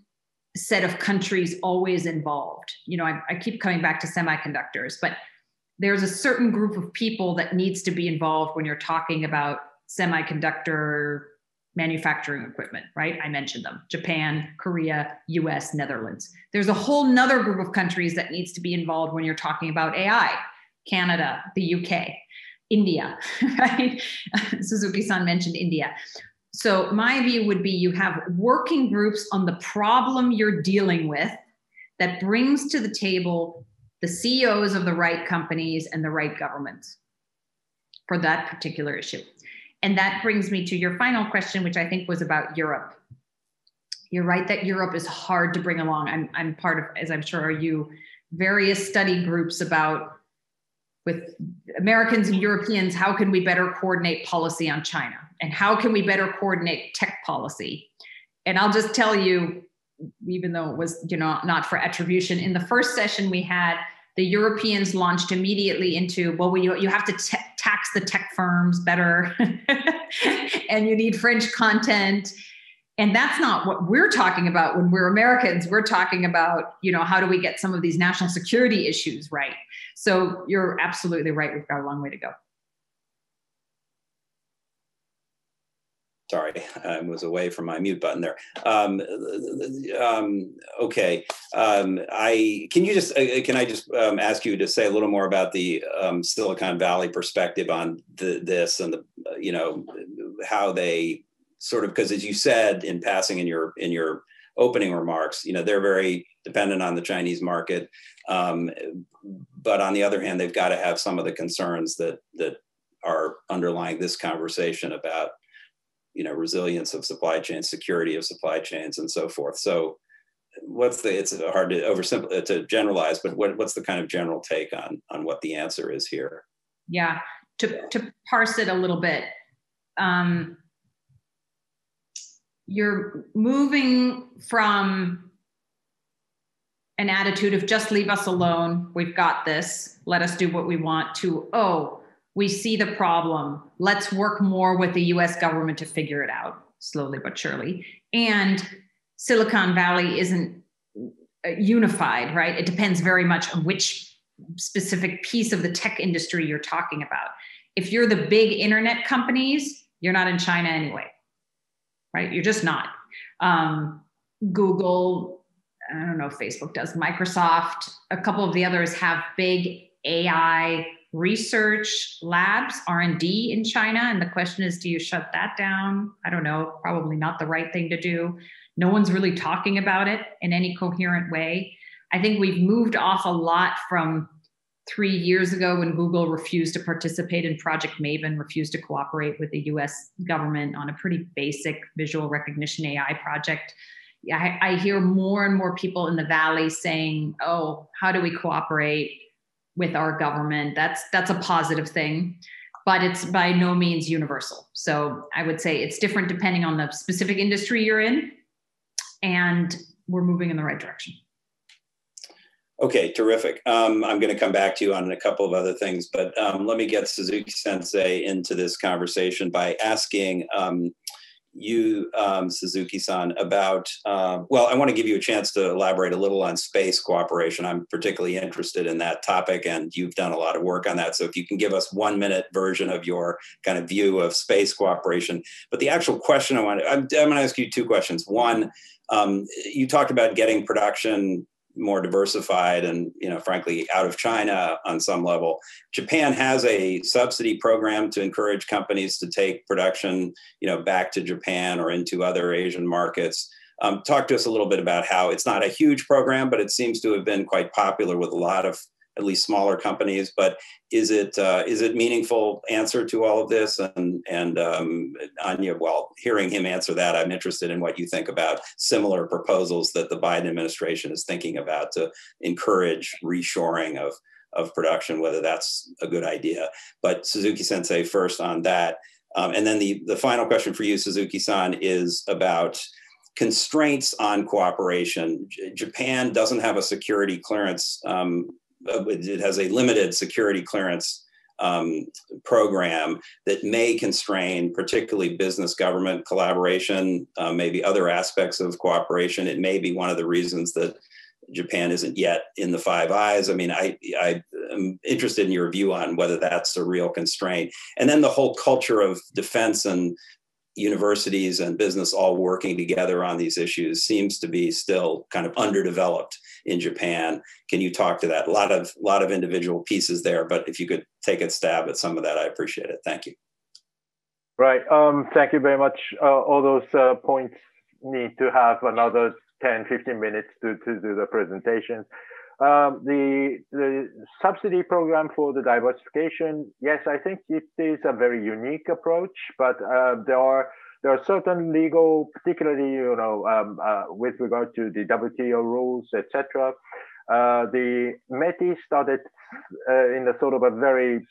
set of countries always involved. You know, I, I keep coming back to semiconductors, but there's a certain group of people that needs to be involved when you're talking about semiconductor manufacturing equipment, right? I mentioned them Japan, Korea, US, Netherlands. There's a whole nother group of countries that needs to be involved when you're talking about AI Canada, the UK, India, right? Suzuki san mentioned India. So, my view would be you have working groups on the problem you're dealing with that brings to the table the CEOs of the right companies and the right governments for that particular issue. And that brings me to your final question, which I think was about Europe. You're right that Europe is hard to bring along. I'm, I'm part of, as I'm sure are you, various study groups about with Americans and Europeans, how can we better coordinate policy on China? And how can we better coordinate tech policy? And I'll just tell you, even though it was you know not for attribution, in the first session we had, the Europeans launched immediately into well, we, you have to t- tax the tech firms better, and you need French content. And that's not what we're talking about when we're Americans. We're talking about, you know, how do we get some of these national security issues right? So you're absolutely right. We've got a long way to go. Sorry, I was away from my mute button there. Um, um, okay, um, I can you just uh, can I just um, ask you to say a little more about the um, Silicon Valley perspective on the, this and the uh, you know how they sort of because as you said in passing in your in your opening remarks, you know they're very dependent on the Chinese market, um, but on the other hand, they've got to have some of the concerns that that are underlying this conversation about you know resilience of supply chains security of supply chains and so forth. So what's the it's hard to oversimplify to generalize but what, what's the kind of general take on on what the answer is here? Yeah to to parse it a little bit um, you're moving from an attitude of just leave us alone. We've got this. Let us do what we want to oh we see the problem. Let's work more with the US government to figure it out slowly but surely. And Silicon Valley isn't uh, unified, right? It depends very much on which specific piece of the tech industry you're talking about. If you're the big internet companies, you're not in China anyway, right? You're just not. Um, Google, I don't know if Facebook does, Microsoft, a couple of the others have big AI research labs r&d in china and the question is do you shut that down? I don't know probably not the right thing to do. No one's really talking about it in any coherent way. I think we've moved off a lot from three years ago when google refused to participate in project maven refused to cooperate with the us government on a pretty basic visual recognition ai project. I, I hear more and more people in the valley saying oh how do we cooperate with our government. That's that's a positive thing, but it's by no means universal. So I would say it's different depending on the specific industry you're in, and we're moving in the right direction. Okay, terrific. Um, I'm going to come back to you on a couple of other things, but um, let me get Suzuki Sensei into this conversation by asking. Um, you, um, Suzuki-san, about, uh, well, I want to give you a chance to elaborate a little on space cooperation. I'm particularly interested in that topic, and you've done a lot of work on that. So if you can give us one minute version of your kind of view of space cooperation. But the actual question I want to, I'm, I'm going to ask you two questions. One, um, you talked about getting production more diversified and you know frankly out of china on some level. Japan has a subsidy program to encourage companies to take production you know back to japan or into other asian markets. Um, talk to us a little bit about how it's not a huge program but it seems to have been quite popular with a lot of at least smaller companies. But is it uh, is it meaningful answer to all of this? And and um, Anya, well, hearing him answer that, I'm interested in what you think about similar proposals that the Biden administration is thinking about to encourage reshoring of of production, whether that's a good idea. But Suzuki Sensei, first on that. Um, and then the, the final question for you, Suzuki san, is about constraints on cooperation. J Japan doesn't have a security clearance um, it has a limited security clearance um, program that may constrain particularly business government collaboration, uh, maybe other aspects of cooperation. It may be one of the reasons that Japan isn't yet in the Five Eyes. I mean, I, I am interested in your view on whether that's a real constraint. And then the whole culture of defense and universities and business all working together on these issues seems to be still kind of underdeveloped in Japan. Can you talk to that? A lot of lot of individual pieces there, but if you could take a stab at some of that, I appreciate it. Thank you. Right. Um, thank you very much. Uh, all those uh, points need to have another 10, 15 minutes to, to do the presentation. Um, the, the subsidy program for the diversification, yes, I think it is a very unique approach, but uh, there are there are certain legal, particularly you know um, uh, with regard to the WTO rules, etc. Uh, the METI started uh, in a sort of a very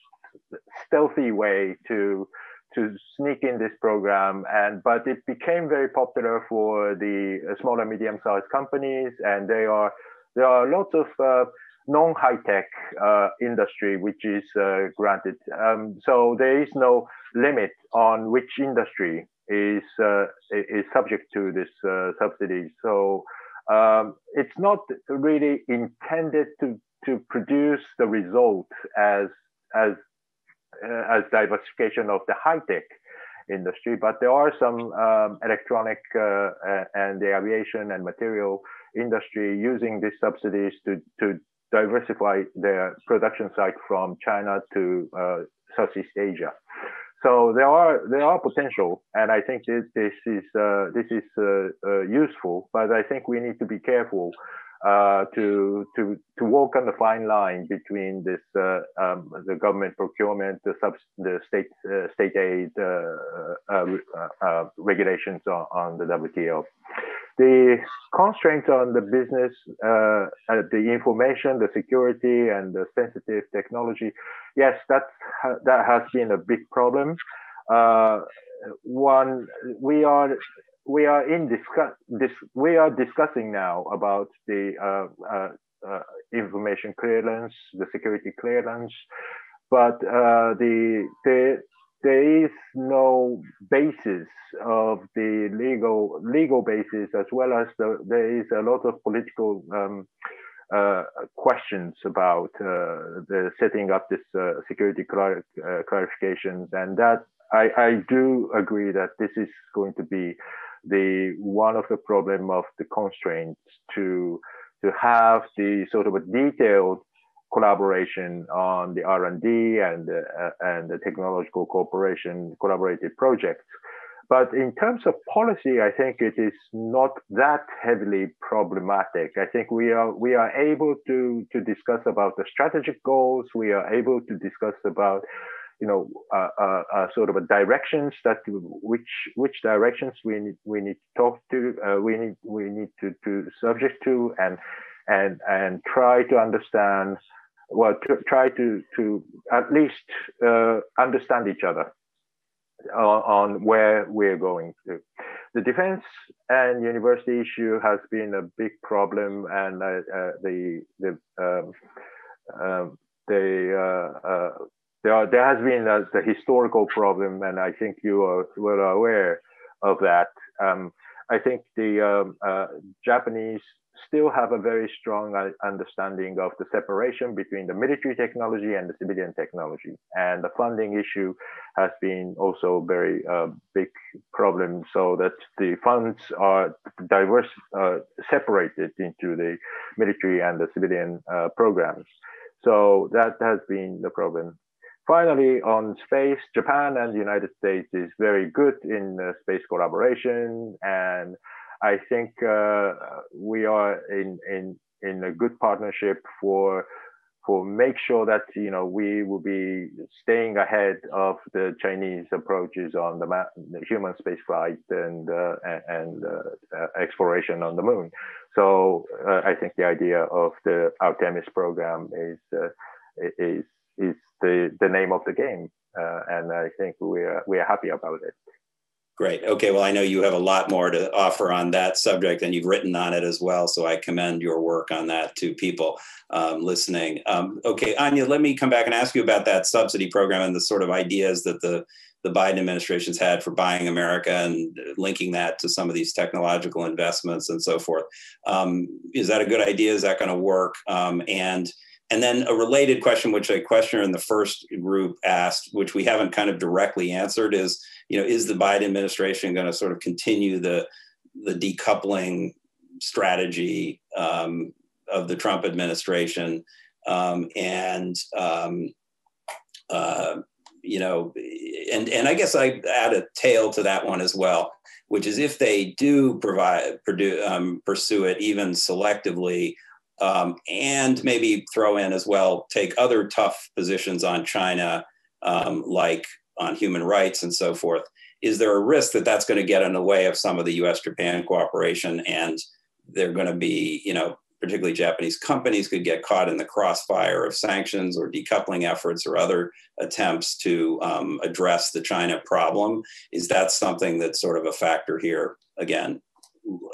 stealthy way to to sneak in this program and but it became very popular for the smaller medium sized companies and they are there are lots of uh, non-high-tech uh, industry which is uh, granted. Um, so there is no limit on which industry is uh, is subject to this uh, subsidy. So um, it's not really intended to to produce the result as as uh, as diversification of the high-tech industry, but there are some um, electronic and the aviation and material industry using these subsidies to, to diversify their production site from China to uh, Southeast Asia. So there are there are potential, and I think this this is uh, this is uh, uh useful. But I think we need to be careful uh, to to to walk on the fine line between this uh, um, the government procurement, the sub the state state aid regulations on, on the WTO the constraints on the business, uh, uh, the information, the security, and the sensitive technology, yes, that's that has been a big problem. Uh, one, we are we are in discuss this we are discussing now about the uh, uh, uh, information clearance, the security clearance, but the the there is no basis of the legal legal basis as well as the, there is a lot of political um, uh, questions about uh, the setting up this uh, security clar uh, clarifications. And that I, I do agree that this is going to be the one of the problem of the constraints to to have the sort of a detailed collaboration on the R&D and, uh, and the technological cooperation collaborative projects. But in terms of policy, I think it is not that heavily problematic. I think we are we are able to to discuss about the strategic goals. We are able to discuss about you know uh, uh, uh, sort of a directions that which which directions we need we need to talk to uh, we need we need to to subject to and and and try to understand well, to try to to at least uh, understand each other on, on, where we're going to. The defense and university issue has been a big problem, and uh, the the um, um, the there, are, there has been a, the historical problem, and I think you are well aware of that. Um, I think the um, uh, Japanese still have a very strong uh, understanding of the separation between the military technology and the civilian technology. And the funding issue has been also a very uh, big problem so that the funds are diverse, uh, separated into the military and the civilian uh, programs. So that has been the problem. Finally, on space, Japan and the United States is very good in uh, space collaboration and I think uh, we are in, in, in a good partnership for for make sure that you know we will be staying ahead of the Chinese approaches on the, the human space flight and uh, and uh, uh, exploration on the moon. So uh, I think the idea of the Artemis program is uh, is is the the name of the game, uh, and I think we are we are happy about it. Great. Okay. Well, I know you have a lot more to offer on that subject, and you've written on it as well. So I commend your work on that to people um, listening. Um, okay, Anya, let me come back and ask you about that subsidy program and the sort of ideas that the the Biden administration's had for buying America and linking that to some of these technological investments and so forth. Um, is that a good idea? Is that going to work? Um, and and then a related question, which a questioner in the first group asked, which we haven't kind of directly answered, is you know, is the Biden administration going to sort of continue the the decoupling strategy um, of the Trump administration? Um, and um, uh, you know, and and I guess I add a tail to that one as well, which is if they do provide um, pursue it even selectively um, and maybe throw in as well, take other tough positions on China, um, like on human rights and so forth. Is there a risk that that's going to get in the way of some of the U.S. Japan cooperation, and they're going to be, you know, particularly Japanese companies could get caught in the crossfire of sanctions or decoupling efforts or other attempts to um, address the China problem? Is that something that's sort of a factor here? Again,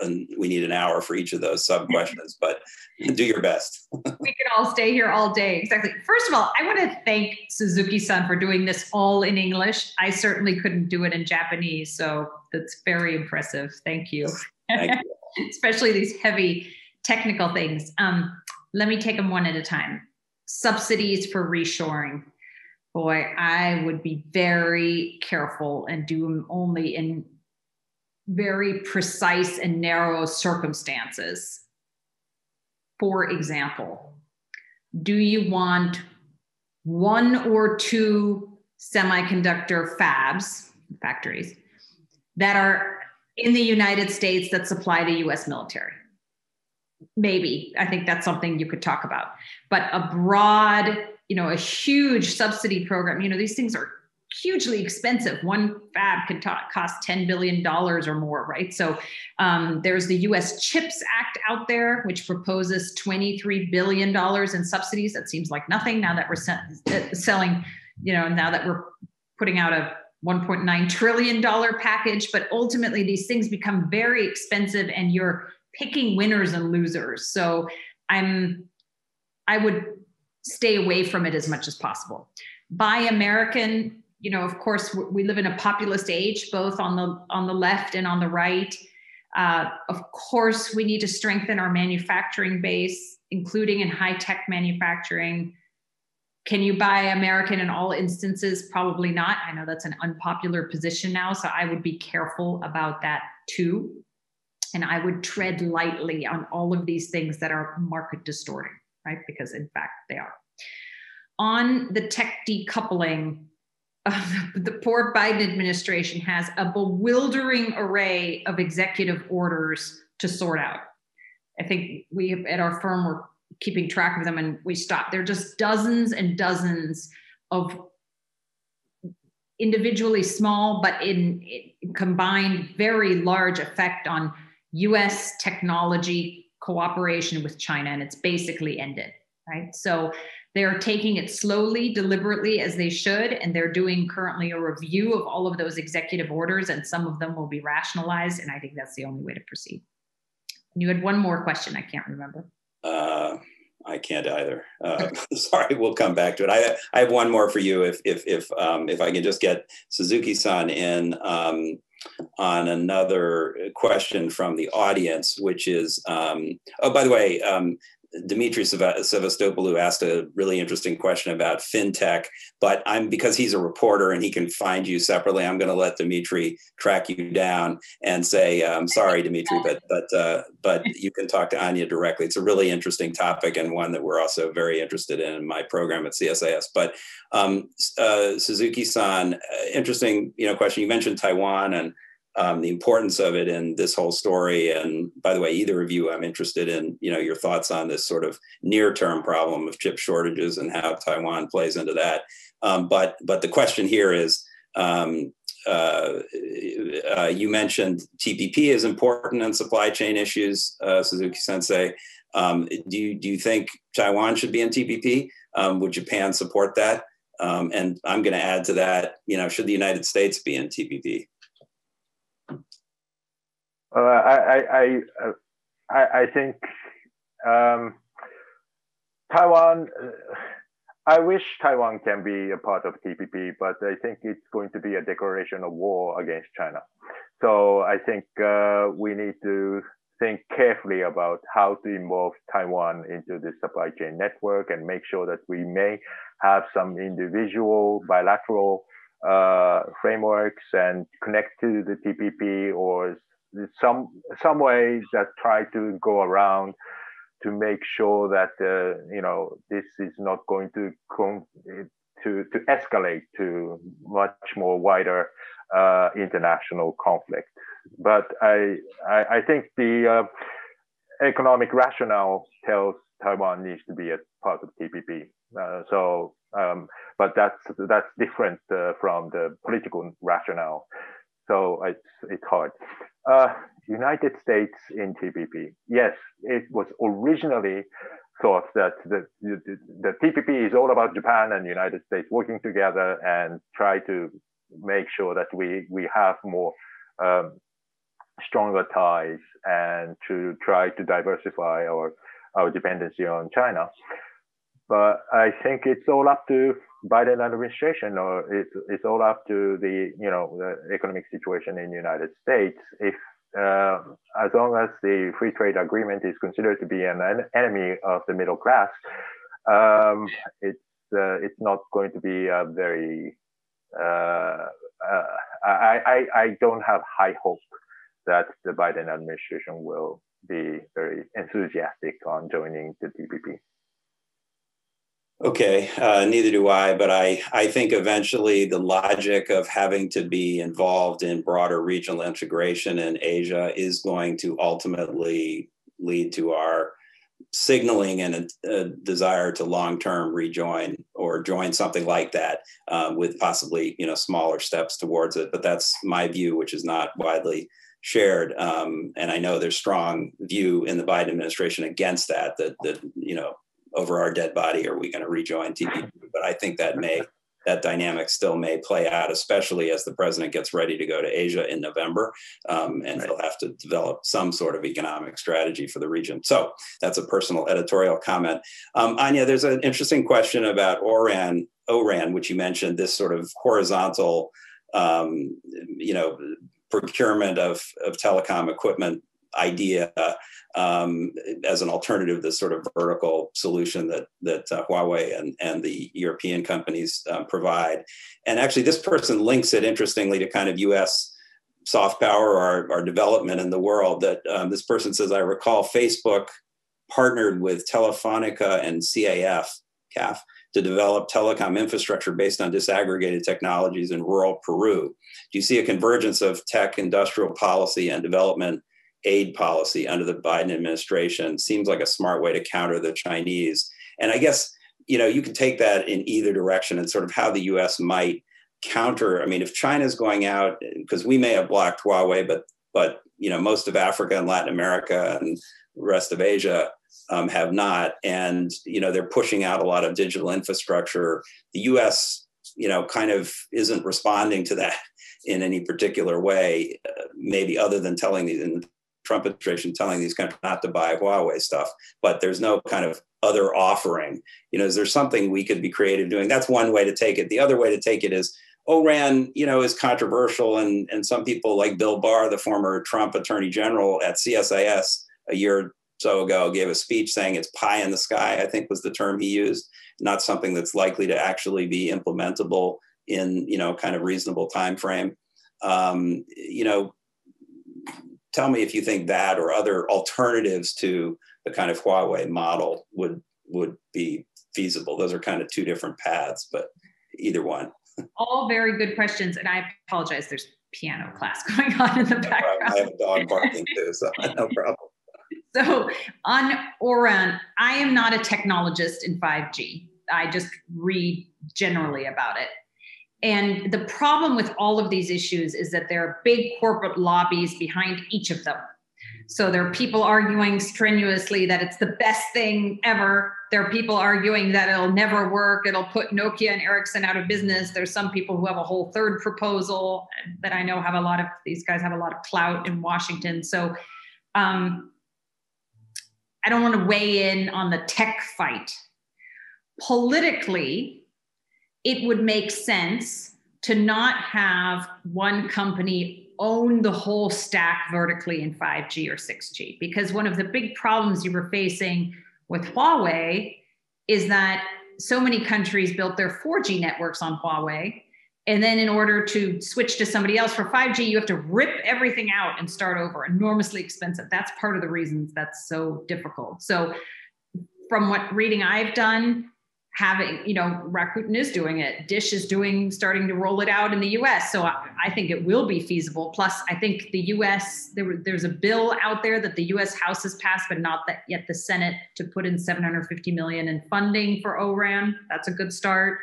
and we need an hour for each of those sub questions, but do your best. we can all stay here all day. Exactly. First of all, I want to thank Suzuki san for doing this all in English. I certainly couldn't do it in Japanese, so that's very impressive. Thank you. Thank you. Especially these heavy technical things. Um, let me take them one at a time. Subsidies for reshoring. Boy, I would be very careful and do them only in very precise and narrow circumstances. For example, do you want one or two semiconductor fabs, factories, that are in the United States that supply the US military? Maybe. I think that's something you could talk about. But a broad, you know, a huge subsidy program, you know, these things are hugely expensive. One fab could ta- cost $10 billion or more, right? So um, there's the US CHIPS Act out there, which proposes $23 billion in subsidies. That seems like nothing now that we're se- selling, you know, now that we're putting out a $1.9 trillion package. But ultimately, these things become very expensive and you're picking winners and losers. So I'm, I would stay away from it as much as possible. Buy American you know, of course, we live in a populist age, both on the on the left and on the right. Uh, of course, we need to strengthen our manufacturing base, including in high tech manufacturing. Can you buy American in all instances? Probably not. I know that's an unpopular position now, so I would be careful about that too. And I would tread lightly on all of these things that are market distorting, right? Because in fact, they are. On the tech decoupling, the poor Biden administration has a bewildering array of executive orders to sort out. I think we at our firm were keeping track of them and we stopped. There are just dozens and dozens of individually small but in, in combined very large effect on US technology cooperation with China and it's basically ended, right? So they're taking it slowly, deliberately, as they should, and they're doing currently a review of all of those executive orders, and some of them will be rationalized. And I think that's the only way to proceed. And you had one more question. I can't remember. Uh, I can't either. Uh, sorry, we'll come back to it. I, I have one more for you, if if if um, if I can just get Suzuki-san in. Um, on another question from the audience, which is, um, oh, by the way, Dimitri Sevastopulo asked a really interesting question about fintech, but I'm because he's a reporter and he can find you separately. I'm going to let Dimitri track you down and say, "I'm "Sorry, Dimitri, but but uh, but you can talk to Anya directly." It's a really interesting topic and one that we're also very interested in in my program at CSIS. But um, uh, Suzuki-san, uh, interesting, you know, question. You mentioned Taiwan and um, the importance of it in this whole story. And by the way, either of you, I'm interested in you know your thoughts on this sort of near-term problem of chip shortages and how Taiwan plays into that. Um, but but the question here is. Um, uh, uh, you mentioned TPP is important on supply chain issues, uh, Suzuki Sensei. Um, do you do you think Taiwan should be in TPP? Um, would Japan support that? Um, and I'm going to add to that. You know, should the United States be in TPP? Uh, I, I, I, I, think um, Taiwan. Uh, I wish Taiwan can be a part of TPP, but I think it's going to be a declaration of war against China. So I think uh, we need to think carefully about how to involve Taiwan into the supply chain network and make sure that we may have some individual bilateral uh, frameworks and connect to the TPP or some some way that try to go around to make sure that uh, you know this is not going to to to escalate to much more wider uh, international conflict. But I I, I think the uh, economic rationale tells Taiwan needs to be a part of TPP. Uh, so, um, but that's that's different uh, from the political rationale. So it's it's hard. Uh, United States in TPP. Yes, it was originally thought that the, the, the, TPP is all about Japan and United States working together and try to make sure that we, we have more um, stronger ties and to try to diversify our, our dependency on China. But I think it's all up to Biden administration, or it's it's all up to the you know the economic situation in the United States. If uh, as long as the free trade agreement is considered to be an enemy of the middle class, um, it's uh, it's not going to be a very. Uh, uh I, I I don't have high hope that the Biden administration will be very enthusiastic on joining the TPP. Okay, uh, neither do I, but I, I think eventually the logic of having to be involved in broader regional integration in Asia is going to ultimately lead to our signaling and a, a desire to long-term rejoin or join something like that um, with possibly you know smaller steps towards it. But that's my view, which is not widely shared. Um, and I know there's strong view in the Biden administration against that. That that you know over our dead body are we going to rejoin TPP? But I think that may that dynamic still may play out, especially as the president gets ready to go to Asia in November, um, and right. he'll have to develop some sort of economic strategy for the region. So that's a personal editorial comment. Um, Anya, there's an interesting question about ORAN, ORAN, which you mentioned, this sort of horizontal, um, you know, procurement of, of telecom equipment idea um, as an alternative this sort of vertical solution that that uh, Huawei and, and the European companies um, provide. And actually, this person links it interestingly to kind of U.S. soft power or, or development in the world. That um, this person says, I recall Facebook partnered with Telefonica and CAF, CAF to develop telecom infrastructure based on disaggregated technologies in rural Peru. Do you see a convergence of tech, industrial policy, and development aid policy under the Biden administration seems like a smart way to counter the Chinese. And I guess, you know, you can take that in either direction and sort of how the US might counter. I mean, if China's going out, because we may have blocked Huawei, but but you know, most of Africa and Latin America and the rest of Asia um, have not. And you know, they're pushing out a lot of digital infrastructure. The US, you know, kind of isn't responding to that in any particular way, uh, maybe other than telling the Trump administration telling these countries not to buy Huawei stuff, but there's no kind of other offering. You know, is there something we could be creative doing? That's one way to take it. The other way to take it is ORAN, you know, is controversial, and and some people like Bill Barr, the former Trump Attorney General at CSIS a year or so ago, gave a speech saying it's pie in the sky. I think was the term he used, not something that's likely to actually be implementable in you know kind of reasonable time frame. Um, you know, tell me if you think that or other alternatives to the kind of Huawei model would would be feasible. Those are kind of two different paths, but either one. All very good questions. And I apologize, there's piano class going on in the background. I have a dog barking too, so no problem. So on ORAN, I am not a technologist in 5G. I just read generally about it. And the problem with all of these issues is that there are big corporate lobbies behind each of them. So there are people arguing strenuously that it's the best thing ever. There are people arguing that it'll never work. It'll put Nokia and Ericsson out of business. There's some people who have a whole third proposal that I know have a lot of these guys have a lot of clout in Washington. So um, I don't want to weigh in on the tech fight. Politically, it would make sense to not have one company own the whole stack vertically in 5G or 6G. Because one of the big problems you were facing with Huawei is that so many countries built their 4G networks on Huawei. And then, in order to switch to somebody else for 5G, you have to rip everything out and start over, enormously expensive. That's part of the reasons that's so difficult. So, from what reading I've done, having, you know, Rakuten is doing it. Dish is doing, starting to roll it out in the US. So I, I think it will be feasible. Plus, I think the US, there, there's a bill out there that the US House has passed, but not that yet the Senate to put in 750 million in funding for ORAN. That's a good start.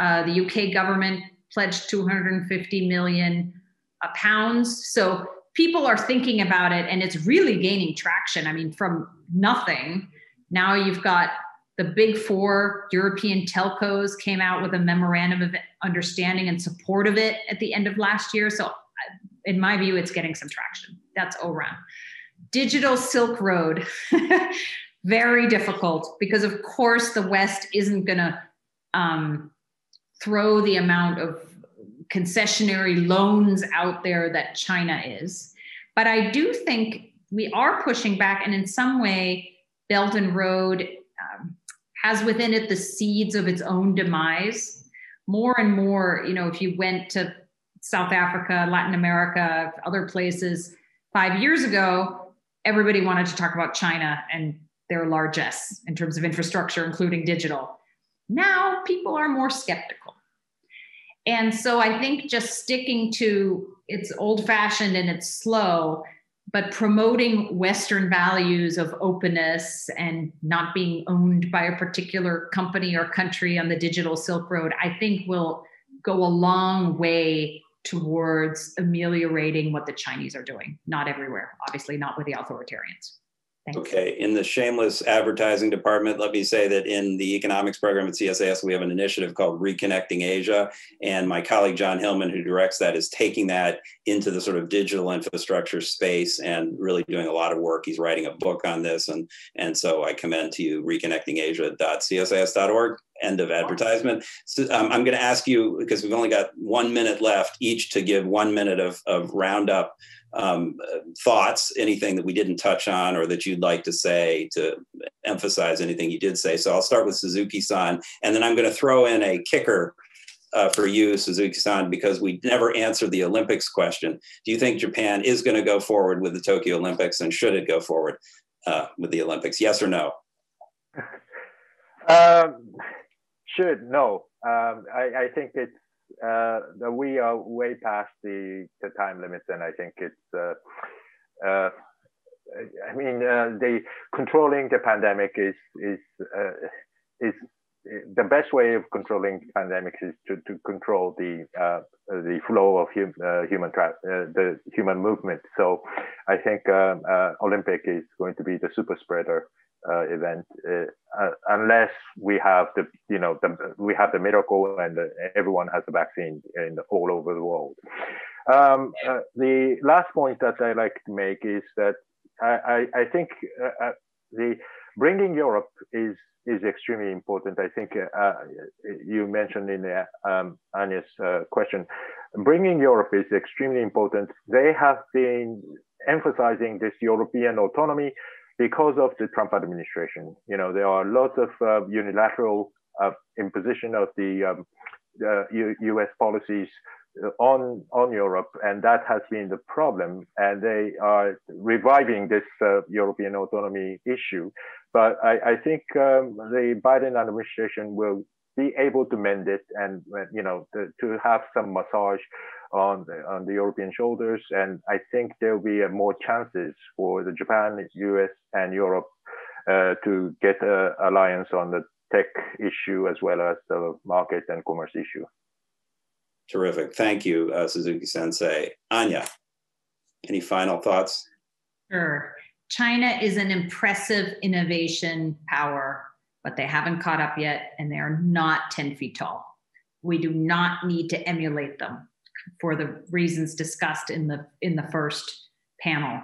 Uh, the UK government pledged 250 million uh, pounds. So people are thinking about it and it's really gaining traction. I mean, from nothing, now you've got the big four European telcos came out with a memorandum of understanding and support of it at the end of last year. So, in my view, it's getting some traction. That's ORAN. Digital Silk Road, very difficult because, of course, the West isn't going to um, throw the amount of concessionary loans out there that China is. But I do think we are pushing back, and in some way, Belt and Road has within it the seeds of its own demise. More and more, you know, if you went to South Africa, Latin America, other places five years ago, everybody wanted to talk about China and their largesse in terms of infrastructure, including digital. Now people are more skeptical. And so I think just sticking to it's old fashioned and it's slow but promoting Western values of openness and not being owned by a particular company or country on the digital Silk Road, I think will go a long way towards ameliorating what the Chinese are doing. Not everywhere, obviously, not with the authoritarians. Thanks. Okay, in the shameless advertising department, let me say that in the economics program at CSIS, we have an initiative called Reconnecting Asia. And my colleague John Hillman, who directs that, is taking that into the sort of digital infrastructure space and really doing a lot of work. He's writing a book on this. And, and so I commend to you reconnectingasia.csis.org. End of advertisement. So, um, I'm going to ask you, because we've only got one minute left, each to give one minute of, of roundup um, thoughts, anything that we didn't touch on or that you'd like to say to emphasize anything you did say. So I'll start with Suzuki san, and then I'm going to throw in a kicker uh, for you, Suzuki san, because we never answered the Olympics question. Do you think Japan is going to go forward with the Tokyo Olympics, and should it go forward uh, with the Olympics? Yes or no? Um, should, no. Um, I, I think it's uh, we are way past the, the time limits, and I think it's. Uh, uh, I mean, uh, the controlling the pandemic is is uh, is the best way of controlling pandemics is to, to control the uh, the flow of hum, human tra- the human movement. So, I think um, Olympic is going to be the super spreader uh, event uh, uh, unless we have the you know the, we have the miracle and the, everyone has a vaccine in all over the world. Um, uh, the last point that I like to make is that I, I, I think uh, uh, the bringing Europe is is extremely important. I think you mentioned in the, um, Anya's question, bringing Europe is extremely important. They have been emphasizing this European autonomy because of the Trump administration. You know, there are lots of uh, unilateral uh, imposition of the um, U- U.S. policies on on Europe, and that has been the problem. And they are reviving this uh, European autonomy issue. But I, I think um, the Biden administration will be able to mend it, and you know, to, to have some massage on the, on the European shoulders. And I think there will be uh, more chances for the Japan, US, and Europe uh, to get an alliance on the tech issue as well as the market and commerce issue. Terrific. Thank you, uh, Suzuki Sensei. Anya, any final thoughts? Sure. China is an impressive innovation power, but they haven't caught up yet and they are not 10 feet tall. We do not need to emulate them for the reasons discussed in the in the first panel.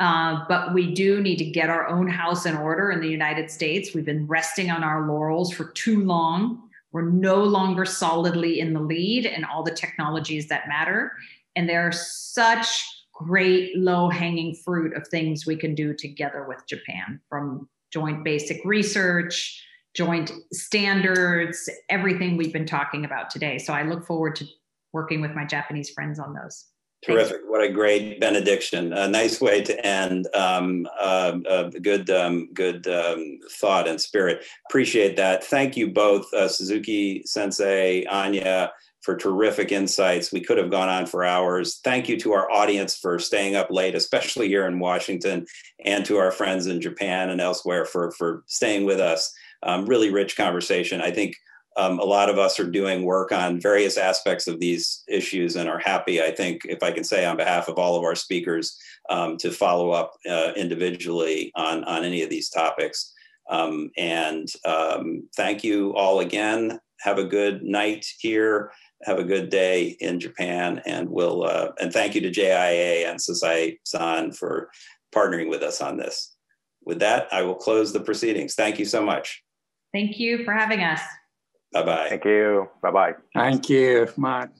Uh, but we do need to get our own house in order in the United States. We've been resting on our laurels for too long. We're no longer solidly in the lead in all the technologies that matter. And there are such great low hanging fruit of things we can do together with Japan from joint basic research, joint standards, everything we've been talking about today. So I look forward to working with my Japanese friends on those. Terrific. What a great benediction. A nice way to end. Um, uh, uh, good, um, good um, thought and spirit. Appreciate that. Thank you both, uh, Suzuki Sensei, Anya, for terrific insights. We could have gone on for hours. Thank you to our audience for staying up late, especially here in Washington, and to our friends in Japan and elsewhere for, for staying with us. Um, really rich conversation. I think um, a lot of us are doing work on various aspects of these issues and are happy, I think, if I can say on behalf of all of our speakers, um, to follow up uh, individually on, on any of these topics. Um, and um, thank you all again. Have a good night here. Have a good day in Japan. And we'll, uh, and thank you to JIIA and Sasae San for partnering with us on this. With that, I will close the proceedings. Thank you so much. Thank you for having us. Bye bye. Thank you. Bye bye. Thank you, Mark.